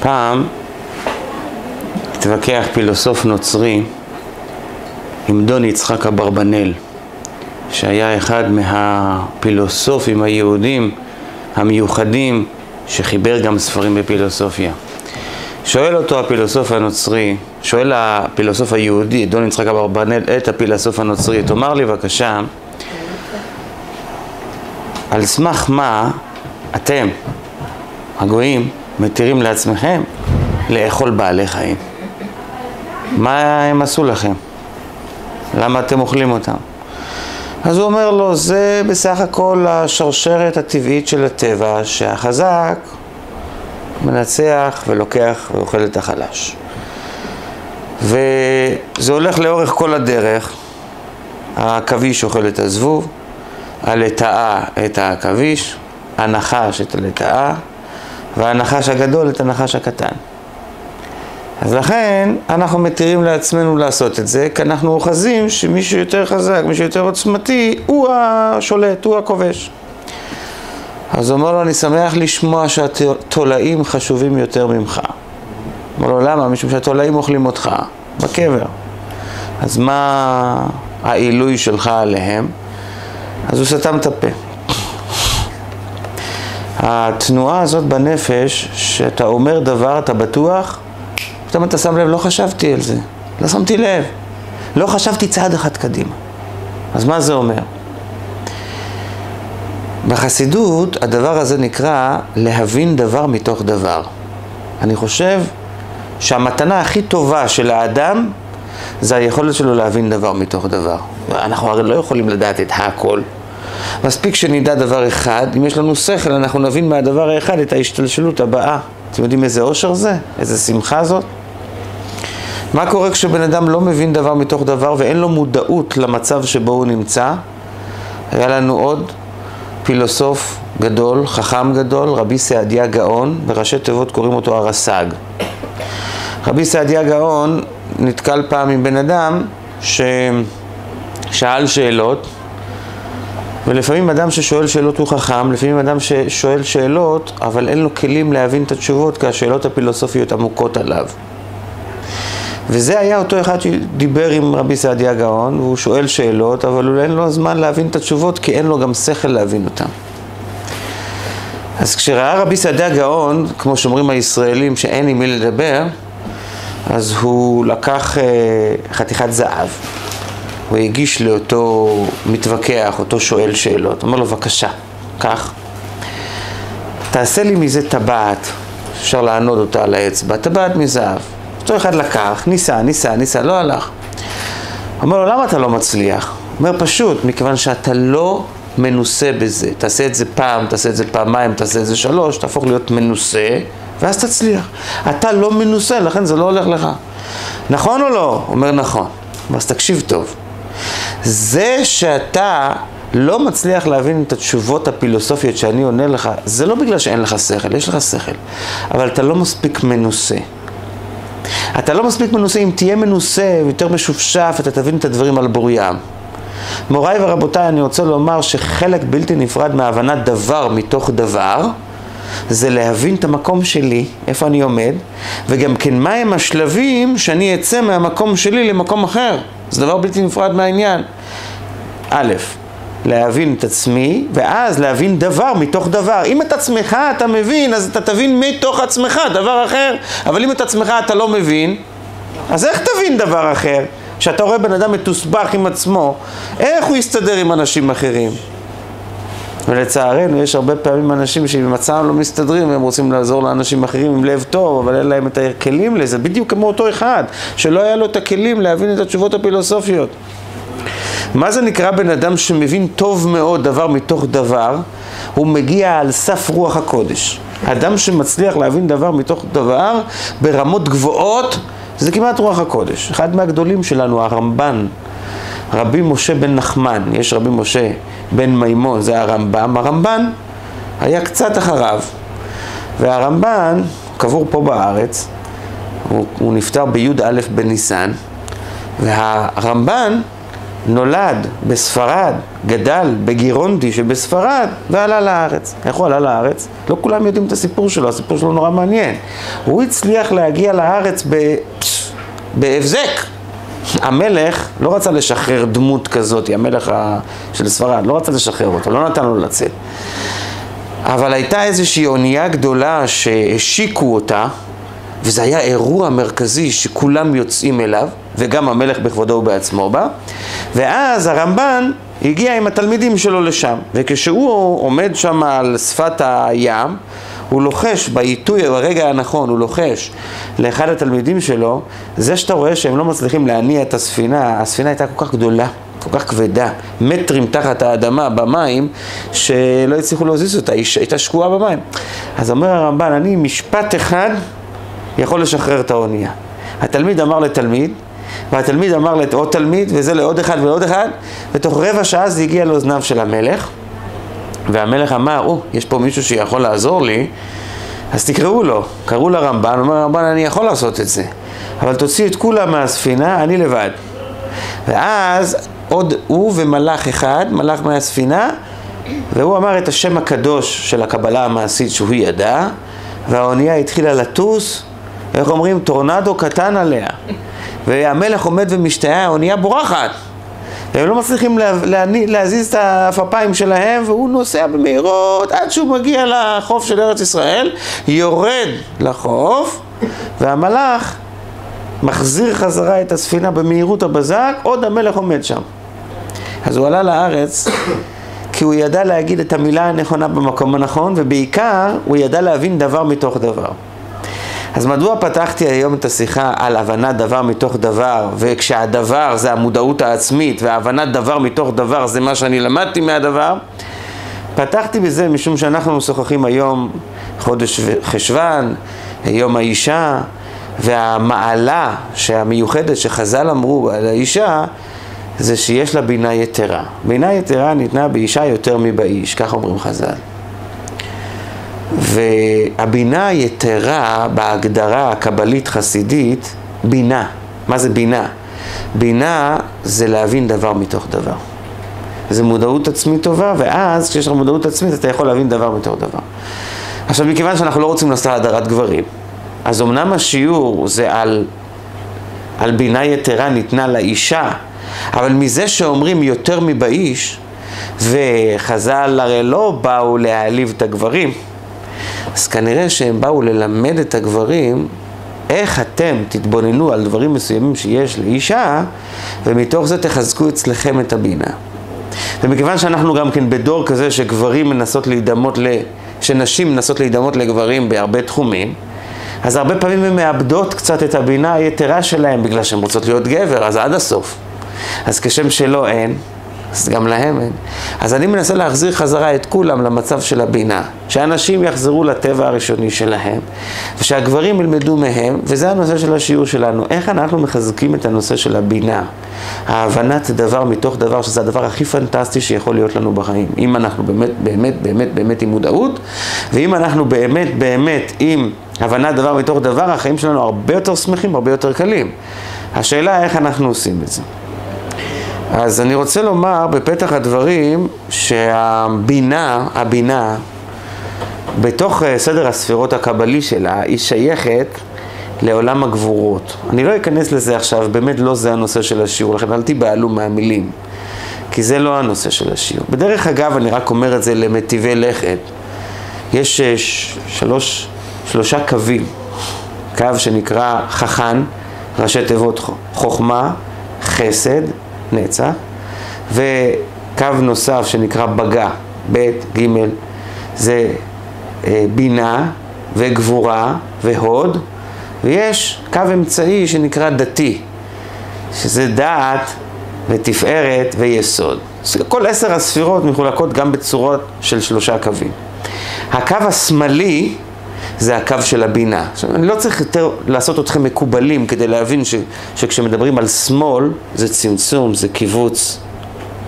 פעם התווכח פילוסוף נוצרי עם דון יצחק אברבנאל, שהיה אחד מהפילוסופים היהודים המיוחדים שחיבר גם ספרים בפילוסופיה. שואל אותו הפילוסוף הנוצרי, שואל הפילוסוף היהודי, דון יצחק אברבנאל, את הפילוסוף הנוצרי, תאמר לי בבקשה, על סמך מה אתם, הגויים, מתירים לעצמכם לאכול בעלי חיים? מה הם עשו לכם? למה אתם אוכלים אותם? אז הוא אומר לו, זה בסך הכל השרשרת הטבעית של הטבע, שהחזק מנצח ולוקח ואוכל את החלש. וזה הולך לאורך כל הדרך. העכביש אוכל את הזבוב, הלטאה את העכביש, הנחש את הלטאה, והנחש הגדול את הנחש הקטן. אז לכן אנחנו מתירים לעצמנו לעשות את זה, כי אנחנו אוחזים שמי שיותר חזק, מי שיותר עוצמתי, הוא השולט, הוא הכובש. אז הוא אומר לו, אני שמח לשמוע שהתולעים חשובים יותר ממך. אומר לו, למה? משום שהתולעים אוכלים אותך בקבר. אז מה העילוי שלך עליהם? אז הוא סתם את הפה. התנועה הזאת בנפש, שאתה אומר דבר, אתה בטוח, פתאום אתה שם לב, לא חשבתי על זה, לא שמתי לב, לא חשבתי צעד אחד קדימה. אז מה זה אומר? בחסידות הדבר הזה נקרא להבין דבר מתוך דבר. אני חושב שהמתנה הכי טובה של האדם זה היכולת שלו להבין דבר מתוך דבר. אנחנו הרי לא יכולים לדעת את הכל. מספיק שנדע דבר אחד, אם יש לנו שכל אנחנו נבין מהדבר האחד את ההשתלשלות הבאה. אתם יודעים איזה אושר זה? איזה שמחה זאת? מה קורה כשבן אדם לא מבין דבר מתוך דבר ואין לו מודעות למצב שבו הוא נמצא? היה לנו עוד פילוסוף גדול, חכם גדול, רבי סעדיה גאון, בראשי תיבות קוראים אותו הרס"ג. רבי סעדיה גאון נתקל פעם עם בן אדם ששאל שאלות, ולפעמים אדם ששואל שאלות הוא חכם, לפעמים אדם ששואל שאלות, אבל אין לו כלים להבין את התשובות, כי השאלות הפילוסופיות עמוקות עליו. וזה היה אותו אחד שדיבר עם רבי סעדיה גאון, והוא שואל שאלות, אבל אין לו זמן להבין את התשובות, כי אין לו גם שכל להבין אותן. אז כשראה רבי סעדיה גאון, כמו שאומרים הישראלים, שאין עם מי לדבר, אז הוא לקח אה, חתיכת זהב, הוא הגיש לאותו מתווכח, אותו שואל שאלות, אומר לו, בבקשה, קח, תעשה לי מזה טבעת, אפשר לענוד אותה על האצבע, טבעת מזהב. אותו אחד לקח, ניסה, ניסה, ניסה, לא הלך. אומר לו, למה אתה לא מצליח? אומר פשוט, מכיוון שאתה לא מנוסה בזה. תעשה את זה פעם, תעשה את זה פעמיים, תעשה את זה שלוש, תהפוך להיות מנוסה, ואז תצליח. אתה לא מנוסה, לכן זה לא הולך לך. נכון או לא? אומר נכון. אז תקשיב טוב. זה שאתה לא מצליח להבין את התשובות הפילוסופיות שאני עונה לך, זה לא בגלל שאין לך שכל, יש לך שכל, אבל אתה לא מספיק מנוסה. אתה לא מספיק מנוסה, אם תהיה מנוסה ויותר משופשף, אתה תבין את הדברים על בוריים. מוריי ורבותיי, אני רוצה לומר שחלק בלתי נפרד מהבנת דבר מתוך דבר, זה להבין את המקום שלי, איפה אני עומד, וגם כן מהם השלבים שאני אצא מהמקום שלי למקום אחר. זה דבר בלתי נפרד מהעניין. א', להבין את עצמי, ואז להבין דבר מתוך דבר. אם את עצמך אתה מבין, אז אתה תבין מתוך עצמך דבר אחר, אבל אם את עצמך אתה לא מבין, אז איך תבין דבר אחר? כשאתה רואה בן אדם מתוסבך עם עצמו, איך הוא יסתדר עם אנשים אחרים? ולצערנו יש הרבה פעמים אנשים שעם עצמם לא מסתדרים והם רוצים לעזור לאנשים אחרים עם לב טוב, אבל אין להם את הכלים לזה, בדיוק כמו אותו אחד, שלא היה לו את הכלים להבין את התשובות הפילוסופיות. מה זה נקרא בן אדם שמבין טוב מאוד דבר מתוך דבר? הוא מגיע על סף רוח הקודש. אדם שמצליח להבין דבר מתוך דבר ברמות גבוהות, זה כמעט רוח הקודש. אחד מהגדולים שלנו, הרמב"ן, רבי משה בן נחמן, יש רבי משה בן מימון, זה הרמב"ם, הרמב"ן היה קצת אחריו. והרמב"ן קבור פה בארץ, הוא, הוא נפטר בי"א בניסן, והרמב"ן נולד בספרד, גדל בגירונדי שבספרד ועלה לארץ. איך הוא עלה לארץ? לא כולם יודעים את הסיפור שלו, הסיפור שלו נורא מעניין. הוא הצליח להגיע לארץ בהבזק. המלך לא רצה לשחרר דמות כזאת, המלך של ספרד, לא רצה לשחרר אותו, לא נתן לו לצאת. אבל הייתה איזושהי אונייה גדולה שהשיקו אותה, וזה היה אירוע מרכזי שכולם יוצאים אליו, וגם המלך בכבודו ובעצמו בא, ואז הרמב"ן הגיע עם התלמידים שלו לשם, וכשהוא עומד שם על שפת הים, הוא לוחש בעיתוי, ברגע הנכון, הוא לוחש לאחד התלמידים שלו, זה שאתה רואה שהם לא מצליחים להניע את הספינה, הספינה הייתה כל כך גדולה, כל כך כבדה, מטרים תחת האדמה, במים, שלא הצליחו להזיז אותה, היא הייתה שקועה במים. אז אומר הרמב"ן, אני משפט אחד יכול לשחרר את האונייה. התלמיד אמר לתלמיד, והתלמיד אמר לעוד תלמיד, וזה לעוד אחד ולעוד אחד, ותוך רבע שעה זה הגיע לאוזניו של המלך, והמלך אמר, או, יש פה מישהו שיכול לעזור לי, אז תקראו לו. קראו לרמב"ן, אומר הרמב"ן, אני יכול לעשות את זה, אבל תוציא את כולם מהספינה, אני לבד. ואז עוד הוא ומלאך אחד, מלאך מהספינה, והוא אמר את השם הקדוש של הקבלה המעשית שהוא ידע, והאונייה התחילה לטוס, איך אומרים? טורנדו קטן עליה. והמלך עומד ומשתאה, האונייה בורחת. והם לא מצליחים לה, לה, להזיז את העפפיים שלהם, והוא נוסע במהירות עד שהוא מגיע לחוף של ארץ ישראל, יורד לחוף, והמלאך מחזיר חזרה את הספינה במהירות הבזק, עוד המלך עומד שם. אז הוא עלה לארץ כי הוא ידע להגיד את המילה הנכונה במקום הנכון, ובעיקר הוא ידע להבין דבר מתוך דבר. אז מדוע פתחתי היום את השיחה על הבנת דבר מתוך דבר, וכשהדבר זה המודעות העצמית, והבנת דבר מתוך דבר זה מה שאני למדתי מהדבר? פתחתי בזה משום שאנחנו משוחחים היום חודש חשוון, יום האישה, והמעלה המיוחדת שחז"ל אמרו על האישה זה שיש לה בינה יתרה. בינה יתרה ניתנה באישה יותר מבאיש, כך אומרים חז"ל. והבינה היתרה בהגדרה הקבלית חסידית, בינה. מה זה בינה? בינה זה להבין דבר מתוך דבר. זה מודעות עצמית טובה, ואז כשיש לך מודעות עצמית אתה יכול להבין דבר מתוך דבר. עכשיו, מכיוון שאנחנו לא רוצים לעשות הדרת גברים, אז אמנם השיעור זה על, על בינה יתרה ניתנה לאישה, אבל מזה שאומרים יותר מבאיש, וחז"ל הרי לא באו להעליב את הגברים, אז כנראה שהם באו ללמד את הגברים איך אתם תתבוננו על דברים מסוימים שיש לאישה, ומתוך זה תחזקו אצלכם את הבינה. ומכיוון שאנחנו גם כן בדור כזה שגברים מנסות להידמות ל... שנשים מנסות להידמות לגברים בהרבה תחומים, אז הרבה פעמים הן מאבדות קצת את הבינה היתרה שלהן בגלל שהן רוצות להיות גבר, אז עד הסוף. אז כשם שלא אין, אז גם להם אין. אז אני מנסה להחזיר חזרה את כולם למצב של הבינה, שאנשים יחזרו לטבע הראשוני שלהם, ושהגברים ילמדו מהם, וזה הנושא של השיעור שלנו, איך אנחנו מחזקים את הנושא של הבינה, ההבנת דבר מתוך דבר, שזה הדבר הכי פנטסטי שיכול להיות לנו בחיים. אם אנחנו באמת, באמת, באמת, באמת עם מודעות, ואם אנחנו באמת, באמת עם הבנת דבר מתוך דבר, החיים שלנו הרבה יותר שמחים, הרבה יותר קלים. השאלה איך אנחנו עושים את זה. אז אני רוצה לומר בפתח הדברים שהבינה, הבינה, בתוך אה, סדר הספירות הקבלי שלה, היא שייכת לעולם הגבורות. אני לא אכנס לזה עכשיו, באמת לא זה הנושא של השיעור, לכן אל תיבהלו מהמילים, כי זה לא הנושא של השיעור. בדרך אגב, אני רק אומר את זה למטיבי לכת. יש אה, שלוש, שלושה קווים, קו שנקרא חכן, ראשי תיבות חוכמה, חסד נצח, וקו נוסף שנקרא בגה, ב', ג', זה אה, בינה וגבורה והוד, ויש קו אמצעי שנקרא דתי, שזה דעת ותפארת ויסוד. כל עשר הספירות מחולקות גם בצורות של שלושה קווים. הקו השמאלי זה הקו של הבינה. עכשיו, אני לא צריך יותר לעשות אתכם מקובלים כדי להבין ש, שכשמדברים על שמאל זה צמצום, זה קיבוץ.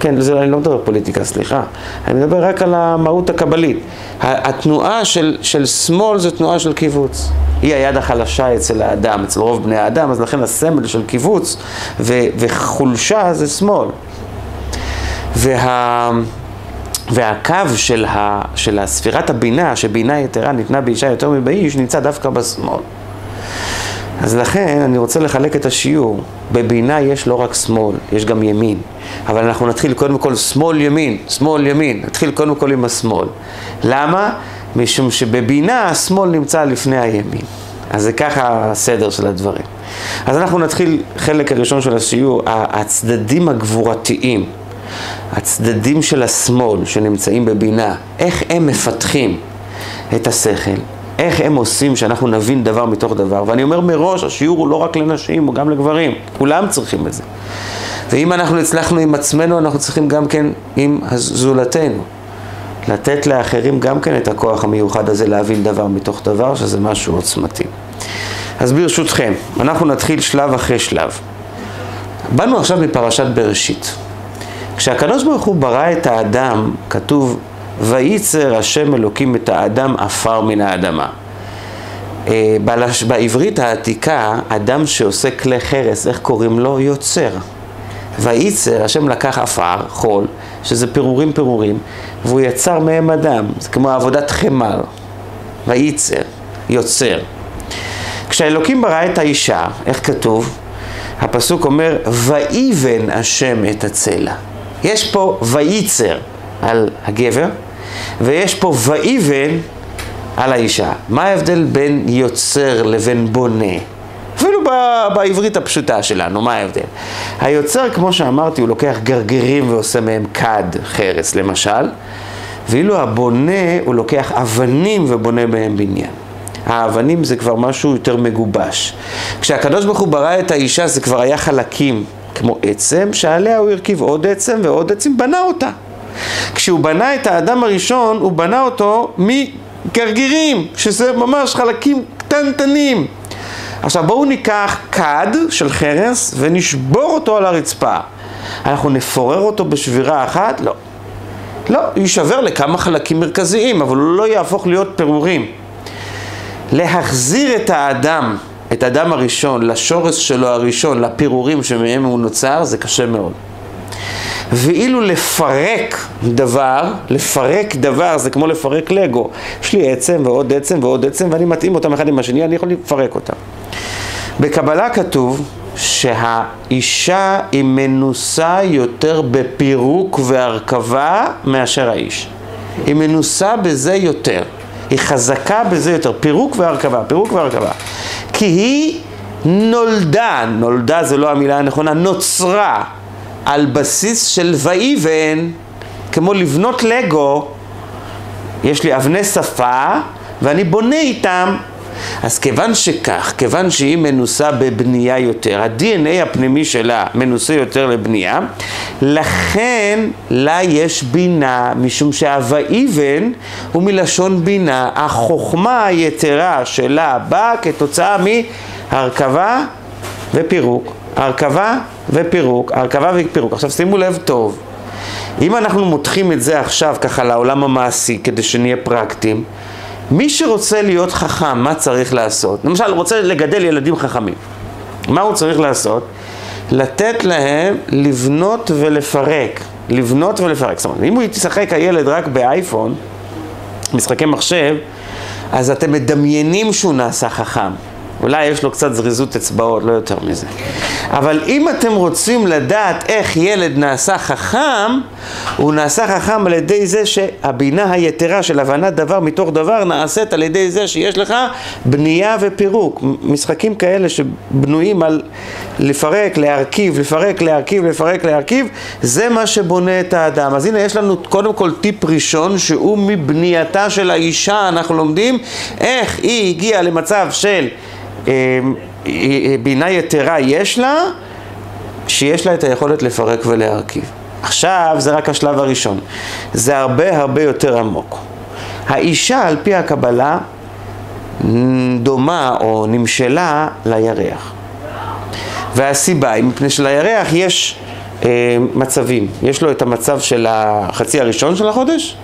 כן, זה, אני לא מדבר פוליטיקה, סליחה. אני מדבר רק על המהות הקבלית. התנועה של, של שמאל זה תנועה של קיבוץ. היא היד החלשה אצל האדם, אצל רוב בני האדם, אז לכן הסמל של קיבוץ ו, וחולשה זה שמאל. וה... והקו של, ה... של הספירת הבינה, שבינה יתרה ניתנה באישה יותר מבאיש, נמצא דווקא בשמאל. אז לכן אני רוצה לחלק את השיעור. בבינה יש לא רק שמאל, יש גם ימין. אבל אנחנו נתחיל קודם כל שמאל ימין, שמאל ימין. נתחיל קודם כל עם השמאל. למה? משום שבבינה השמאל נמצא לפני הימין. אז זה ככה הסדר של הדברים. אז אנחנו נתחיל חלק הראשון של השיעור, הצדדים הגבורתיים, הצדדים של השמאל שנמצאים בבינה, איך הם מפתחים את השכל, איך הם עושים שאנחנו נבין דבר מתוך דבר. ואני אומר מראש, השיעור הוא לא רק לנשים, הוא גם לגברים, כולם צריכים את זה. ואם אנחנו הצלחנו עם עצמנו, אנחנו צריכים גם כן עם זולתנו. לתת לאחרים גם כן את הכוח המיוחד הזה להבין דבר מתוך דבר, שזה משהו עוצמתי. אז ברשותכם, אנחנו נתחיל שלב אחרי שלב. באנו עכשיו מפרשת בראשית. כשהקדוש ברוך הוא ברא את האדם, כתוב, וייצר השם אלוקים את האדם עפר מן האדמה. אה, בעברית העתיקה, אדם שעושה כלי חרס, איך קוראים לו? יוצר. וייצר, השם לקח עפר, חול, שזה פירורים פירורים, והוא יצר מהם אדם, זה כמו עבודת חמר. וייצר, יוצר. כשהאלוקים ברא את האישה, איך כתוב? הפסוק אומר, ויבן השם את הצלע. יש פה וייצר על הגבר, ויש פה ויבן על האישה. מה ההבדל בין יוצר לבין בונה? אפילו בעברית הפשוטה שלנו, מה ההבדל? היוצר, כמו שאמרתי, הוא לוקח גרגירים ועושה מהם כד, חרס למשל, ואילו הבונה, הוא לוקח אבנים ובונה מהם בניין. האבנים זה כבר משהו יותר מגובש. כשהקדוש ברוך הוא ברא את האישה זה כבר היה חלקים כמו עצם, שעליה הוא הרכיב עוד עצם ועוד עצם, בנה אותה. כשהוא בנה את האדם הראשון, הוא בנה אותו מגרגירים, שזה ממש חלקים קטנטנים. עכשיו בואו ניקח כד של חרס ונשבור אותו על הרצפה. אנחנו נפורר אותו בשבירה אחת? לא. לא, יישבר לכמה חלקים מרכזיים, אבל הוא לא יהפוך להיות פירורים. להחזיר את האדם, את האדם הראשון, לשורש שלו הראשון, לפירורים שמהם הוא נוצר, זה קשה מאוד. ואילו לפרק דבר, לפרק דבר זה כמו לפרק לגו. יש לי עצם ועוד עצם ועוד עצם ואני מתאים אותם אחד עם השני, אני יכול לפרק אותם. בקבלה כתוב שהאישה היא מנוסה יותר בפירוק והרכבה מאשר האיש. היא מנוסה בזה יותר. היא חזקה בזה יותר. פירוק והרכבה, פירוק והרכבה. כי היא נולדה, נולדה זה לא המילה הנכונה, נוצרה על בסיס של ויבן, כמו לבנות לגו, יש לי אבני שפה ואני בונה איתם אז כיוון שכך, כיוון שהיא מנוסה בבנייה יותר, ה-DNA הפנימי שלה מנוסה יותר לבנייה, לכן לה יש בינה, משום שהוויבן הוא מלשון בינה, החוכמה היתרה שלה באה כתוצאה מהרכבה ופירוק, הרכבה ופירוק, הרכבה ופירוק. עכשיו שימו לב טוב, אם אנחנו מותחים את זה עכשיו ככה לעולם המעשי כדי שנהיה פרקטיים, מי שרוצה להיות חכם, מה צריך לעשות? למשל, רוצה לגדל ילדים חכמים. מה הוא צריך לעשות? לתת להם לבנות ולפרק. לבנות ולפרק. זאת אומרת, אם הוא ישחק הילד רק באייפון, משחקי מחשב, אז אתם מדמיינים שהוא נעשה חכם. אולי יש לו קצת זריזות אצבעות, לא יותר מזה. אבל אם אתם רוצים לדעת איך ילד נעשה חכם, הוא נעשה חכם על ידי זה שהבינה היתרה של הבנת דבר מתוך דבר נעשית על ידי זה שיש לך בנייה ופירוק. משחקים כאלה שבנויים על לפרק, להרכיב, לפרק, להרכיב, לפרק, להרכיב, זה מה שבונה את האדם. אז הנה יש לנו קודם כל טיפ ראשון שהוא מבנייתה של האישה, אנחנו לומדים איך היא הגיעה למצב של בינה יתרה יש לה, שיש לה את היכולת לפרק ולהרכיב. עכשיו זה רק השלב הראשון, זה הרבה הרבה יותר עמוק. האישה על פי הקבלה דומה או נמשלה לירח. והסיבה היא מפני שלירח יש אה, מצבים, יש לו את המצב של החצי הראשון של החודש,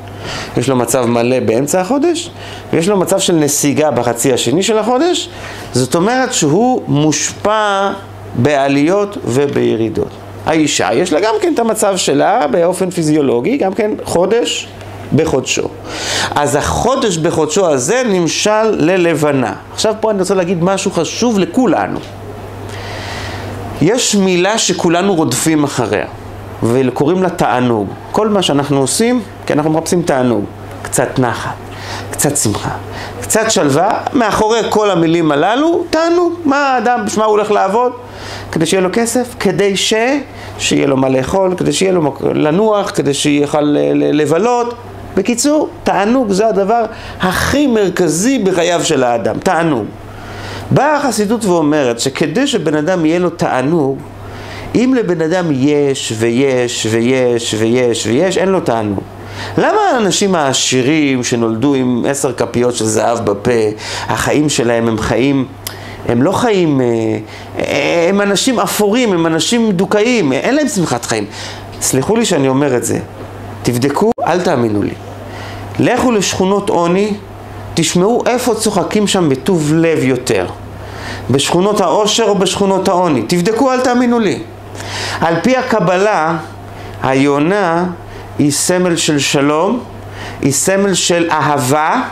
יש לו מצב מלא באמצע החודש, ויש לו מצב של נסיגה בחצי השני של החודש, זאת אומרת שהוא מושפע בעליות ובירידות. האישה, יש לה גם כן את המצב שלה באופן פיזיולוגי, גם כן חודש בחודשו. אז החודש בחודשו הזה נמשל ללבנה. עכשיו פה אני רוצה להגיד משהו חשוב לכולנו. יש מילה שכולנו רודפים אחריה, וקוראים לה תענוג. כל מה שאנחנו עושים, כי אנחנו מחפשים תענוג. קצת נחת, קצת שמחה, קצת שלווה, מאחורי כל המילים הללו, תענוג. מה האדם, בשביל מה הוא הולך לעבוד? כדי שיהיה לו כסף, כדי ש... שיהיה לו מה לאכול, כדי שיהיה לו לנוח, כדי שיוכל לבלות. בקיצור, תענוג זה הדבר הכי מרכזי בחייו של האדם, תענוג. באה החסידות ואומרת שכדי שבן אדם יהיה לו תענוג, אם לבן אדם יש ויש ויש ויש ויש, אין לו תענוג. למה האנשים העשירים שנולדו עם עשר כפיות של זהב בפה, החיים שלהם הם חיים, הם לא חיים, אה, הם אנשים אפורים, הם אנשים מדוכאים, אין להם שמחת חיים. סלחו לי שאני אומר את זה, תבדקו, אל תאמינו לי. לכו לשכונות עוני, תשמעו איפה צוחקים שם בטוב לב יותר. בשכונות העושר או בשכונות העוני. תבדקו, אל תאמינו לי. על פי הקבלה, היונה היא סמל של שלום, היא סמל של אהבה.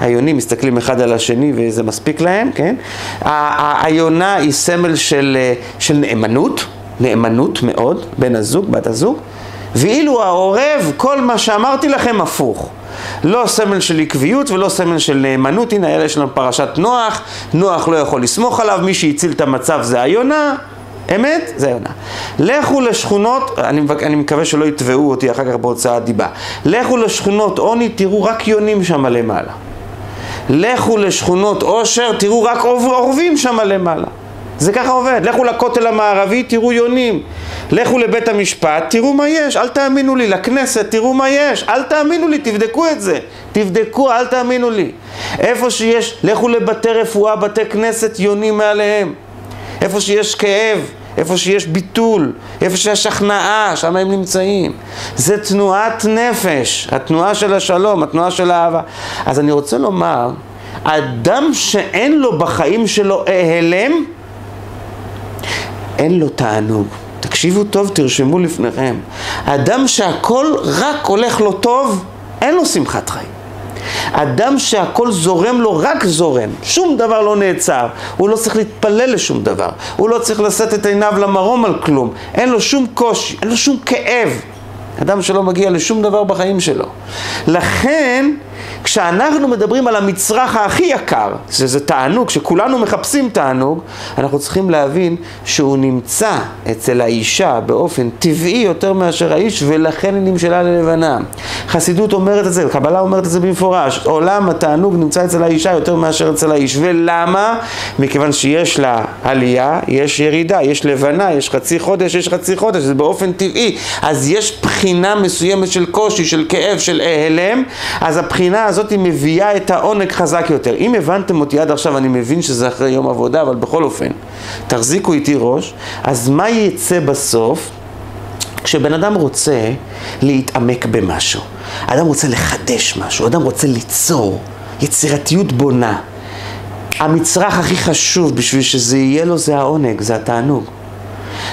היונים מסתכלים אחד על השני וזה מספיק להם, כן? היונה היא סמל של, של נאמנות, נאמנות מאוד, בן הזוג, בת הזוג, ואילו העורב, כל מה שאמרתי לכם הפוך. לא סמל של עקביות ולא סמל של נאמנות. הנה, יש לנו פרשת נוח, נוח לא יכול לסמוך עליו, מי שהציל את המצב זה היונה. אמת? זה יונה. לכו לשכונות, אני, אני מקווה שלא יתבעו אותי אחר כך בהוצאת דיבה. לכו לשכונות עוני, תראו רק יונים שם למעלה. לכו לשכונות עושר, תראו רק עורבים שם למעלה. זה ככה עובד. לכו לכותל המערבי, תראו יונים. לכו לבית המשפט, תראו מה יש, אל תאמינו לי. לכנסת, תראו מה יש, אל תאמינו לי, תבדקו את זה. תבדקו, אל תאמינו לי. איפה שיש, לכו לבתי רפואה, בתי כנסת, יונים מעליהם. איפה שיש כאב, איפה שיש ביטול, איפה שיש הכנעה, שם הם נמצאים. זה תנועת נפש, התנועה של השלום, התנועה של האהבה. אז אני רוצה לומר, אדם שאין לו בחיים שלו הלם, אין לו תענוג. תקשיבו טוב, תרשמו לפניכם. אדם שהכל רק הולך לו טוב, אין לו שמחת חיים. אדם שהכל זורם לו, רק זורם, שום דבר לא נעצר, הוא לא צריך להתפלל לשום דבר, הוא לא צריך לשאת את עיניו למרום על כלום, אין לו שום קושי, אין לו שום כאב. אדם שלא מגיע לשום דבר בחיים שלו. לכן, כשאנחנו מדברים על המצרך הכי יקר, שזה תענוג, שכולנו מחפשים תענוג, אנחנו צריכים להבין שהוא נמצא אצל האישה באופן טבעי יותר מאשר האיש, ולכן היא נמשלה ללבנה. חסידות אומרת את זה, קבלה אומרת את זה במפורש, עולם התענוג נמצא אצל האישה יותר מאשר אצל האיש. ולמה? מכיוון שיש לה עלייה, יש ירידה, יש לבנה, יש חצי חודש, יש חצי חודש, זה באופן טבעי. אז יש בחינה מסוימת של קושי, של כאב, של הלם, אז הבחינה הזאת מביאה את העונג חזק יותר. אם הבנתם אותי עד עכשיו, אני מבין שזה אחרי יום עבודה, אבל בכל אופן, תחזיקו איתי ראש, אז מה יצא בסוף? כשבן אדם רוצה להתעמק במשהו, אדם רוצה לחדש משהו, אדם רוצה ליצור, יצירתיות בונה. המצרך הכי חשוב בשביל שזה יהיה לו זה העונג, זה התענוג.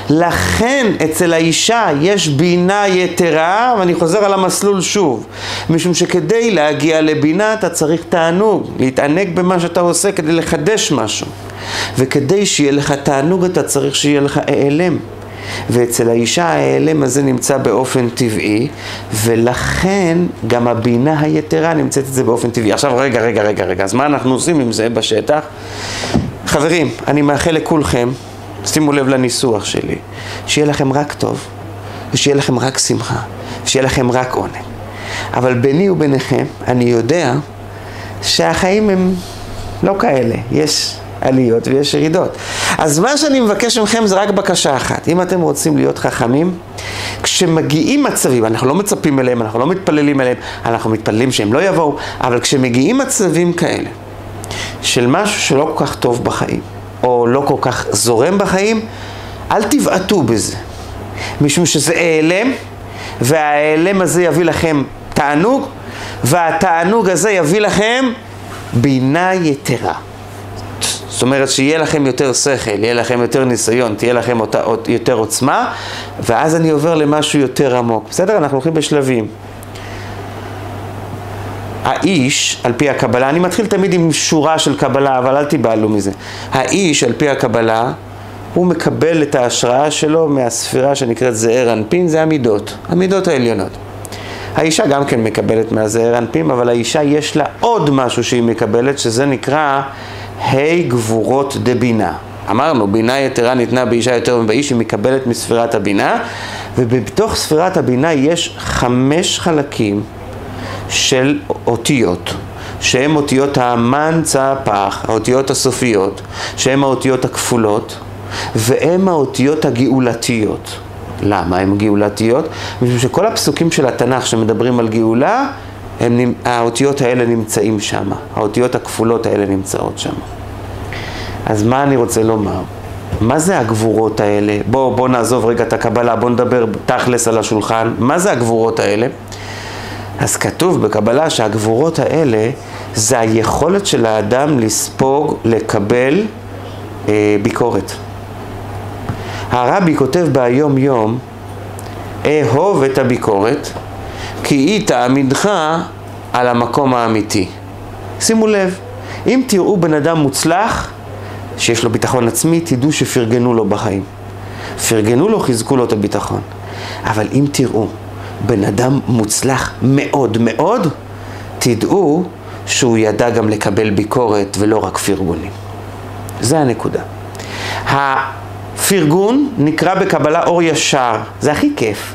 לכן אצל האישה יש בינה יתרה, ואני חוזר על המסלול שוב, משום שכדי להגיע לבינה אתה צריך תענוג, להתענג במה שאתה עושה כדי לחדש משהו. וכדי שיהיה לך תענוג אתה צריך שיהיה לך העלם. ואצל האישה ההיעלם הזה נמצא באופן טבעי, ולכן גם הבינה היתרה נמצאת את זה באופן טבעי. עכשיו רגע, רגע, רגע, רגע, אז מה אנחנו עושים עם זה בשטח? חברים, אני מאחל לכולכם שימו לב לניסוח שלי, שיהיה לכם רק טוב, ושיהיה לכם רק שמחה, ושיהיה לכם רק עונג. אבל ביני וביניכם, אני יודע שהחיים הם לא כאלה, יש עליות ויש ירידות. אז מה שאני מבקש מכם זה רק בקשה אחת. אם אתם רוצים להיות חכמים, כשמגיעים מצבים, אנחנו לא מצפים אליהם, אנחנו לא מתפללים אליהם, אנחנו מתפללים שהם לא יבואו, אבל כשמגיעים מצבים כאלה, של משהו שלא כל כך טוב בחיים, או לא כל כך זורם בחיים, אל תבעטו בזה. משום שזה העלם, וההעלם הזה יביא לכם תענוג, והתענוג הזה יביא לכם בינה יתרה. זאת אומרת שיהיה לכם יותר שכל, יהיה לכם יותר ניסיון, תהיה לכם אותה, יותר עוצמה, ואז אני עובר למשהו יותר עמוק. בסדר? אנחנו הולכים בשלבים. האיש, על פי הקבלה, אני מתחיל תמיד עם שורה של קבלה, אבל אל תיבהלו מזה. האיש, על פי הקבלה, הוא מקבל את ההשראה שלו מהספירה שנקראת זעיר אנפין, זה המידות, המידות העליונות. האישה גם כן מקבלת מהזעיר אנפין, אבל האישה יש לה עוד משהו שהיא מקבלת, שזה נקרא ה' גבורות דבינה. אמרנו, בינה יתרה ניתנה באישה יותר מבאיש, היא מקבלת מספירת הבינה, ובתוך ספירת הבינה יש חמש חלקים של אותיות, שהן אותיות המנצפח, האותיות הסופיות, שהן האותיות הכפולות, והן האותיות הגאולתיות. למה הן גאולתיות? משום שכל הפסוקים של התנ"ך שמדברים על גאולה, הם, האותיות האלה נמצאים שם, האותיות הכפולות האלה נמצאות שם. אז מה אני רוצה לומר? מה זה הגבורות האלה? בואו בוא נעזוב רגע את הקבלה, בואו נדבר תכלס על השולחן. מה זה הגבורות האלה? אז כתוב בקבלה שהגבורות האלה זה היכולת של האדם לספוג, לקבל אה, ביקורת. הרבי כותב ביום יום, אהוב את הביקורת, כי היא תעמידך על המקום האמיתי. שימו לב, אם תראו בן אדם מוצלח, שיש לו ביטחון עצמי, תדעו שפרגנו לו בחיים. פרגנו לו, חיזקו לו את הביטחון. אבל אם תראו בן אדם מוצלח מאוד מאוד, תדעו שהוא ידע גם לקבל ביקורת ולא רק פרגונים. זה הנקודה. הפרגון נקרא בקבלה אור ישר, זה הכי כיף.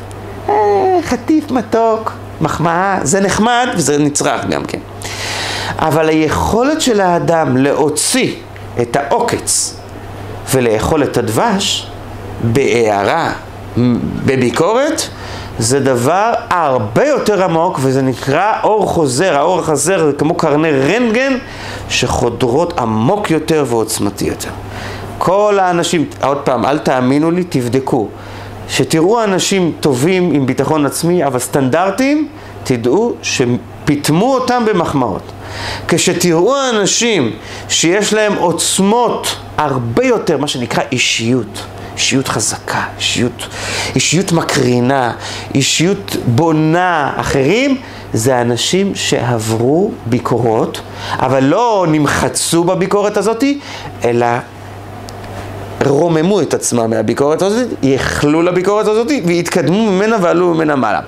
אה, חטיף מתוק, מחמאה, זה נחמד וזה נצרך גם כן. אבל היכולת של האדם להוציא את העוקץ ולאכול את הדבש בהערה, בביקורת, זה דבר הרבה יותר עמוק וזה נקרא אור חוזר, האור החוזר זה כמו קרני רנטגן שחודרות עמוק יותר ועוצמתי יותר. כל האנשים, עוד פעם, אל תאמינו לי, תבדקו. שתראו אנשים טובים עם ביטחון עצמי, אבל סטנדרטים, תדעו שפיטמו אותם במחמאות. כשתראו אנשים שיש להם עוצמות הרבה יותר, מה שנקרא אישיות, אישיות חזקה, אישיות, אישיות מקרינה, אישיות בונה אחרים, זה אנשים שעברו ביקורות, אבל לא נמחצו בביקורת הזאת, אלא רוממו את עצמם מהביקורת הזאת, יכלו לביקורת הזאת והתקדמו ממנה ועלו ממנה מעלה.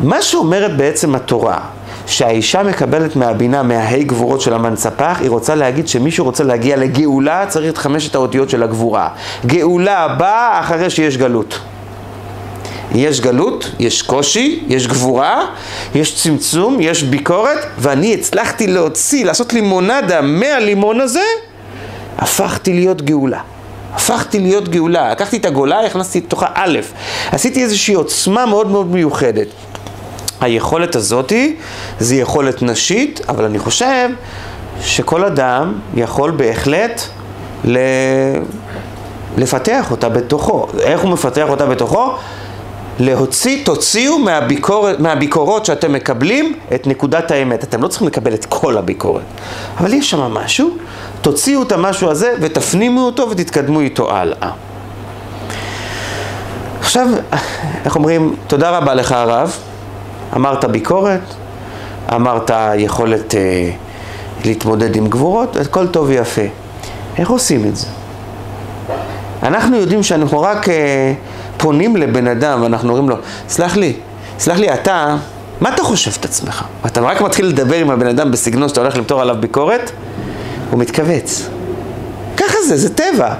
מה שאומרת בעצם התורה, שהאישה מקבלת מהבינה, מההי גבורות של המנצפח, היא רוצה להגיד שמי שרוצה להגיע לגאולה צריך את חמשת האותיות של הגבורה. גאולה באה אחרי שיש גלות. יש גלות, יש קושי, יש גבורה, יש צמצום, יש ביקורת, ואני הצלחתי להוציא, לעשות לימונדה מהלימון הזה, הפכתי להיות גאולה. הפכתי להיות גאולה. לקחתי את הגולה, הכנסתי לתוכה א', עשיתי איזושהי עוצמה מאוד מאוד מיוחדת. היכולת הזאתי זה יכולת נשית, אבל אני חושב שכל אדם יכול בהחלט ל... לפתח אותה בתוכו. איך הוא מפתח אותה בתוכו? להוציא, תוציאו מהביקורת, מהביקורות שאתם מקבלים את נקודת האמת. אתם לא צריכים לקבל את כל הביקורת, אבל יש שם משהו, תוציאו את המשהו הזה ותפנימו אותו ותתקדמו איתו הלאה. עכשיו, איך אומרים, תודה רבה לך הרב. אמרת ביקורת, אמרת יכולת אה, להתמודד עם גבורות, הכל טוב ויפה. איך עושים את זה? אנחנו יודעים שאנחנו רק אה, פונים לבן אדם ואנחנו אומרים לו, סלח לי, סלח לי, אתה, מה אתה חושב את עצמך? אתה רק מתחיל לדבר עם הבן אדם בסגנון שאתה הולך למתור עליו ביקורת, הוא מתכווץ. ככה זה, זה טבע.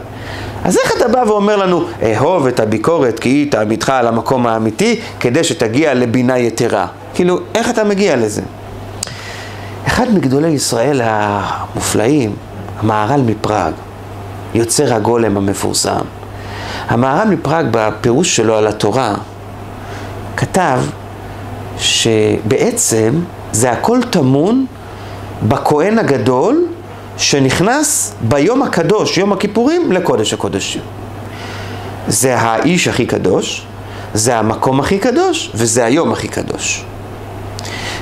אז איך אתה בא ואומר לנו, אהוב את הביקורת כי היא תעמידך על המקום האמיתי, כדי שתגיע לבינה יתרה? כאילו, איך אתה מגיע לזה? אחד מגדולי ישראל המופלאים, המהר"ל מפראג, יוצר הגולם המפורסם. המהר"ל מפראג בפירוש שלו על התורה, כתב שבעצם זה הכל טמון בכהן הגדול שנכנס ביום הקדוש, יום הכיפורים, לקודש הקודשים. זה האיש הכי קדוש, זה המקום הכי קדוש, וזה היום הכי קדוש.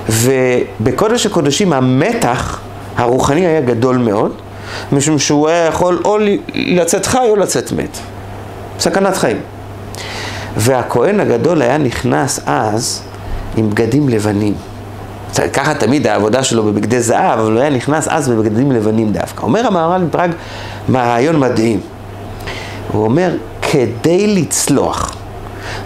ובקודש הקודשים המתח הרוחני היה גדול מאוד, משום שהוא היה יכול או לצאת חי או לצאת מת. סכנת חיים. והכהן הגדול היה נכנס אז עם בגדים לבנים. ככה תמיד העבודה שלו בבגדי זהב, אבל הוא היה נכנס אז בבגדים לבנים דווקא. אומר המהר"ל מפראג רעיון מדהים. הוא אומר, כדי לצלוח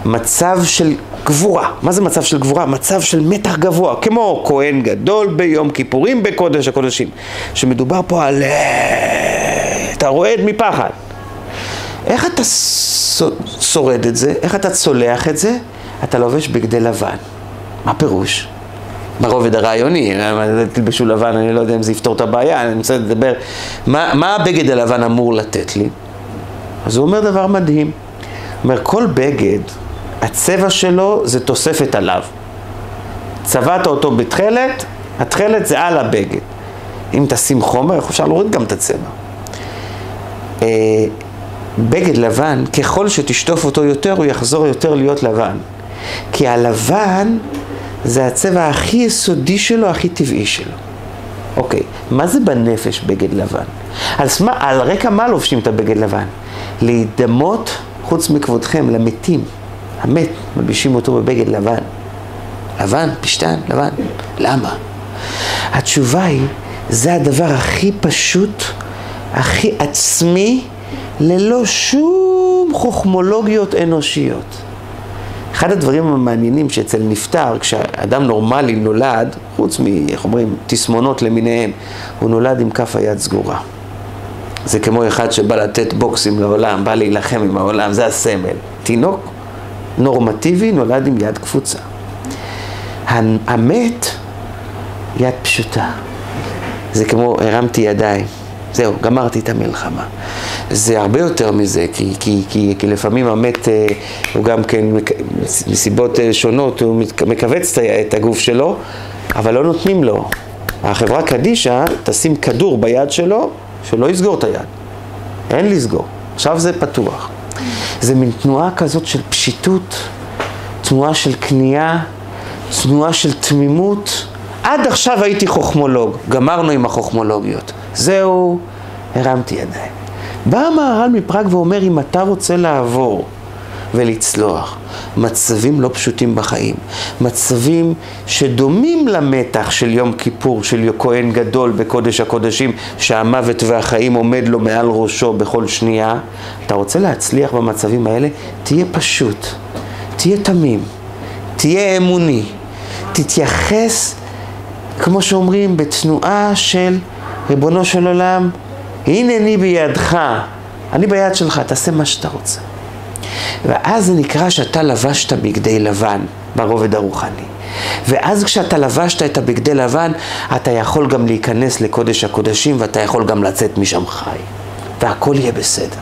מצב של גבורה, מה זה מצב של גבורה? מצב של מתח גבוה, כמו כהן גדול ביום כיפורים בקודש הקודשים, שמדובר פה על... אה, אתה רועד מפחד. איך אתה שורד את זה? איך אתה צולח את זה? אתה לובש בגדי לבן. מה פירוש? ברובד הרעיוני, תלבשו לבן, אני לא יודע אם זה יפתור את הבעיה, אני רוצה לדבר, מה, מה הבגד הלבן אמור לתת לי? אז הוא אומר דבר מדהים, הוא אומר, כל בגד, הצבע שלו זה תוספת עליו. צבעת אותו בתכלת, התכלת זה על הבגד. אם תשים חומר, אפשר להוריד גם את הצבע. אה, בגד לבן, ככל שתשטוף אותו יותר, הוא יחזור יותר להיות לבן. כי הלבן זה הצבע הכי יסודי שלו, הכי טבעי שלו. אוקיי, מה זה בנפש בגד לבן? על, סמה, על רקע מה לובשים את הבגד לבן? להידמות, חוץ מכבודכם, למתים. המת, מלבישים אותו בבגד לבן. לבן, פשטן, לבן. למה? התשובה היא, זה הדבר הכי פשוט, הכי עצמי, ללא שום חוכמולוגיות אנושיות. אחד הדברים המעניינים שאצל נפטר, כשאדם נורמלי נולד, חוץ מ, איך אומרים, תסמונות למיניהם, הוא נולד עם כף היד סגורה. זה כמו אחד שבא לתת בוקסים לעולם, בא להילחם עם העולם, זה הסמל. תינוק נורמטיבי נולד עם יד קפוצה. המת, יד פשוטה. זה כמו הרמתי ידיים. זהו, גמרתי את המלחמה. זה הרבה יותר מזה, כי, כי, כי, כי לפעמים המת אה, הוא גם כן, מסיבות אה, שונות, הוא מכווץ את הגוף שלו, אבל לא נותנים לו. החברה קדישא תשים כדור ביד שלו, שלא יסגור את היד. אין לסגור. עכשיו זה פתוח. זה מין תנועה כזאת של פשיטות, תנועה של כניעה, תנועה של תמימות. עד עכשיו הייתי חוכמולוג, גמרנו עם החוכמולוגיות. זהו, הרמתי ידיים. בא המהר"ל מפראג ואומר, אם אתה רוצה לעבור ולצלוח מצבים לא פשוטים בחיים, מצבים שדומים למתח של יום כיפור, של כהן גדול בקודש הקודשים, שהמוות והחיים עומד לו מעל ראשו בכל שנייה, אתה רוצה להצליח במצבים האלה? תהיה פשוט, תהיה תמים, תהיה אמוני, תתייחס, כמו שאומרים, בתנועה של ריבונו של עולם, הנני בידך, אני ביד שלך, תעשה מה שאתה רוצה. ואז זה נקרא שאתה לבשת בגדי לבן ברובד הרוחני. ואז כשאתה לבשת את הבגדי לבן, אתה יכול גם להיכנס לקודש הקודשים ואתה יכול גם לצאת משם חי. והכל יהיה בסדר.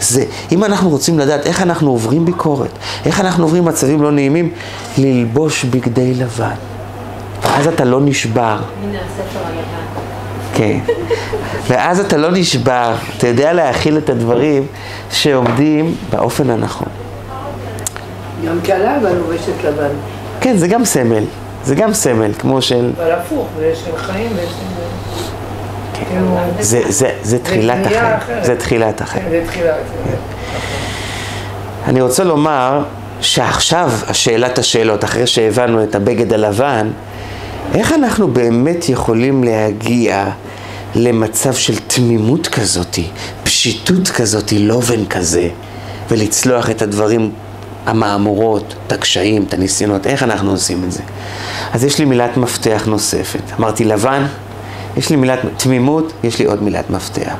זה, אם אנחנו רוצים לדעת איך אנחנו עוברים ביקורת, איך אנחנו עוברים מצבים לא נעימים, ללבוש בגדי לבן. ואז אתה לא נשבר. הנה הספר הלבן. כן. ואז אתה לא נשבר, אתה יודע להכיל את הדברים שעומדים באופן הנכון. גם כלה אבל לובשת לבן. כן, זה גם סמל. זה גם סמל, כמו של... אבל הפוך, זה של חיים בעצם. כן. כאילו, זה תחילת החיים. זה תחילת החיים. זה תחילת אני רוצה לומר שעכשיו השאלת השאלות, אחרי שהבנו את הבגד הלבן, איך אנחנו באמת יכולים להגיע למצב של תמימות כזאתי, פשיטות כזאתי, לובן כזה, ולצלוח את הדברים המהמורות, את הקשיים, את הניסיונות, איך אנחנו עושים את זה? אז יש לי מילת מפתח נוספת. אמרתי לבן, יש לי מילת תמימות, יש לי עוד מילת מפתח.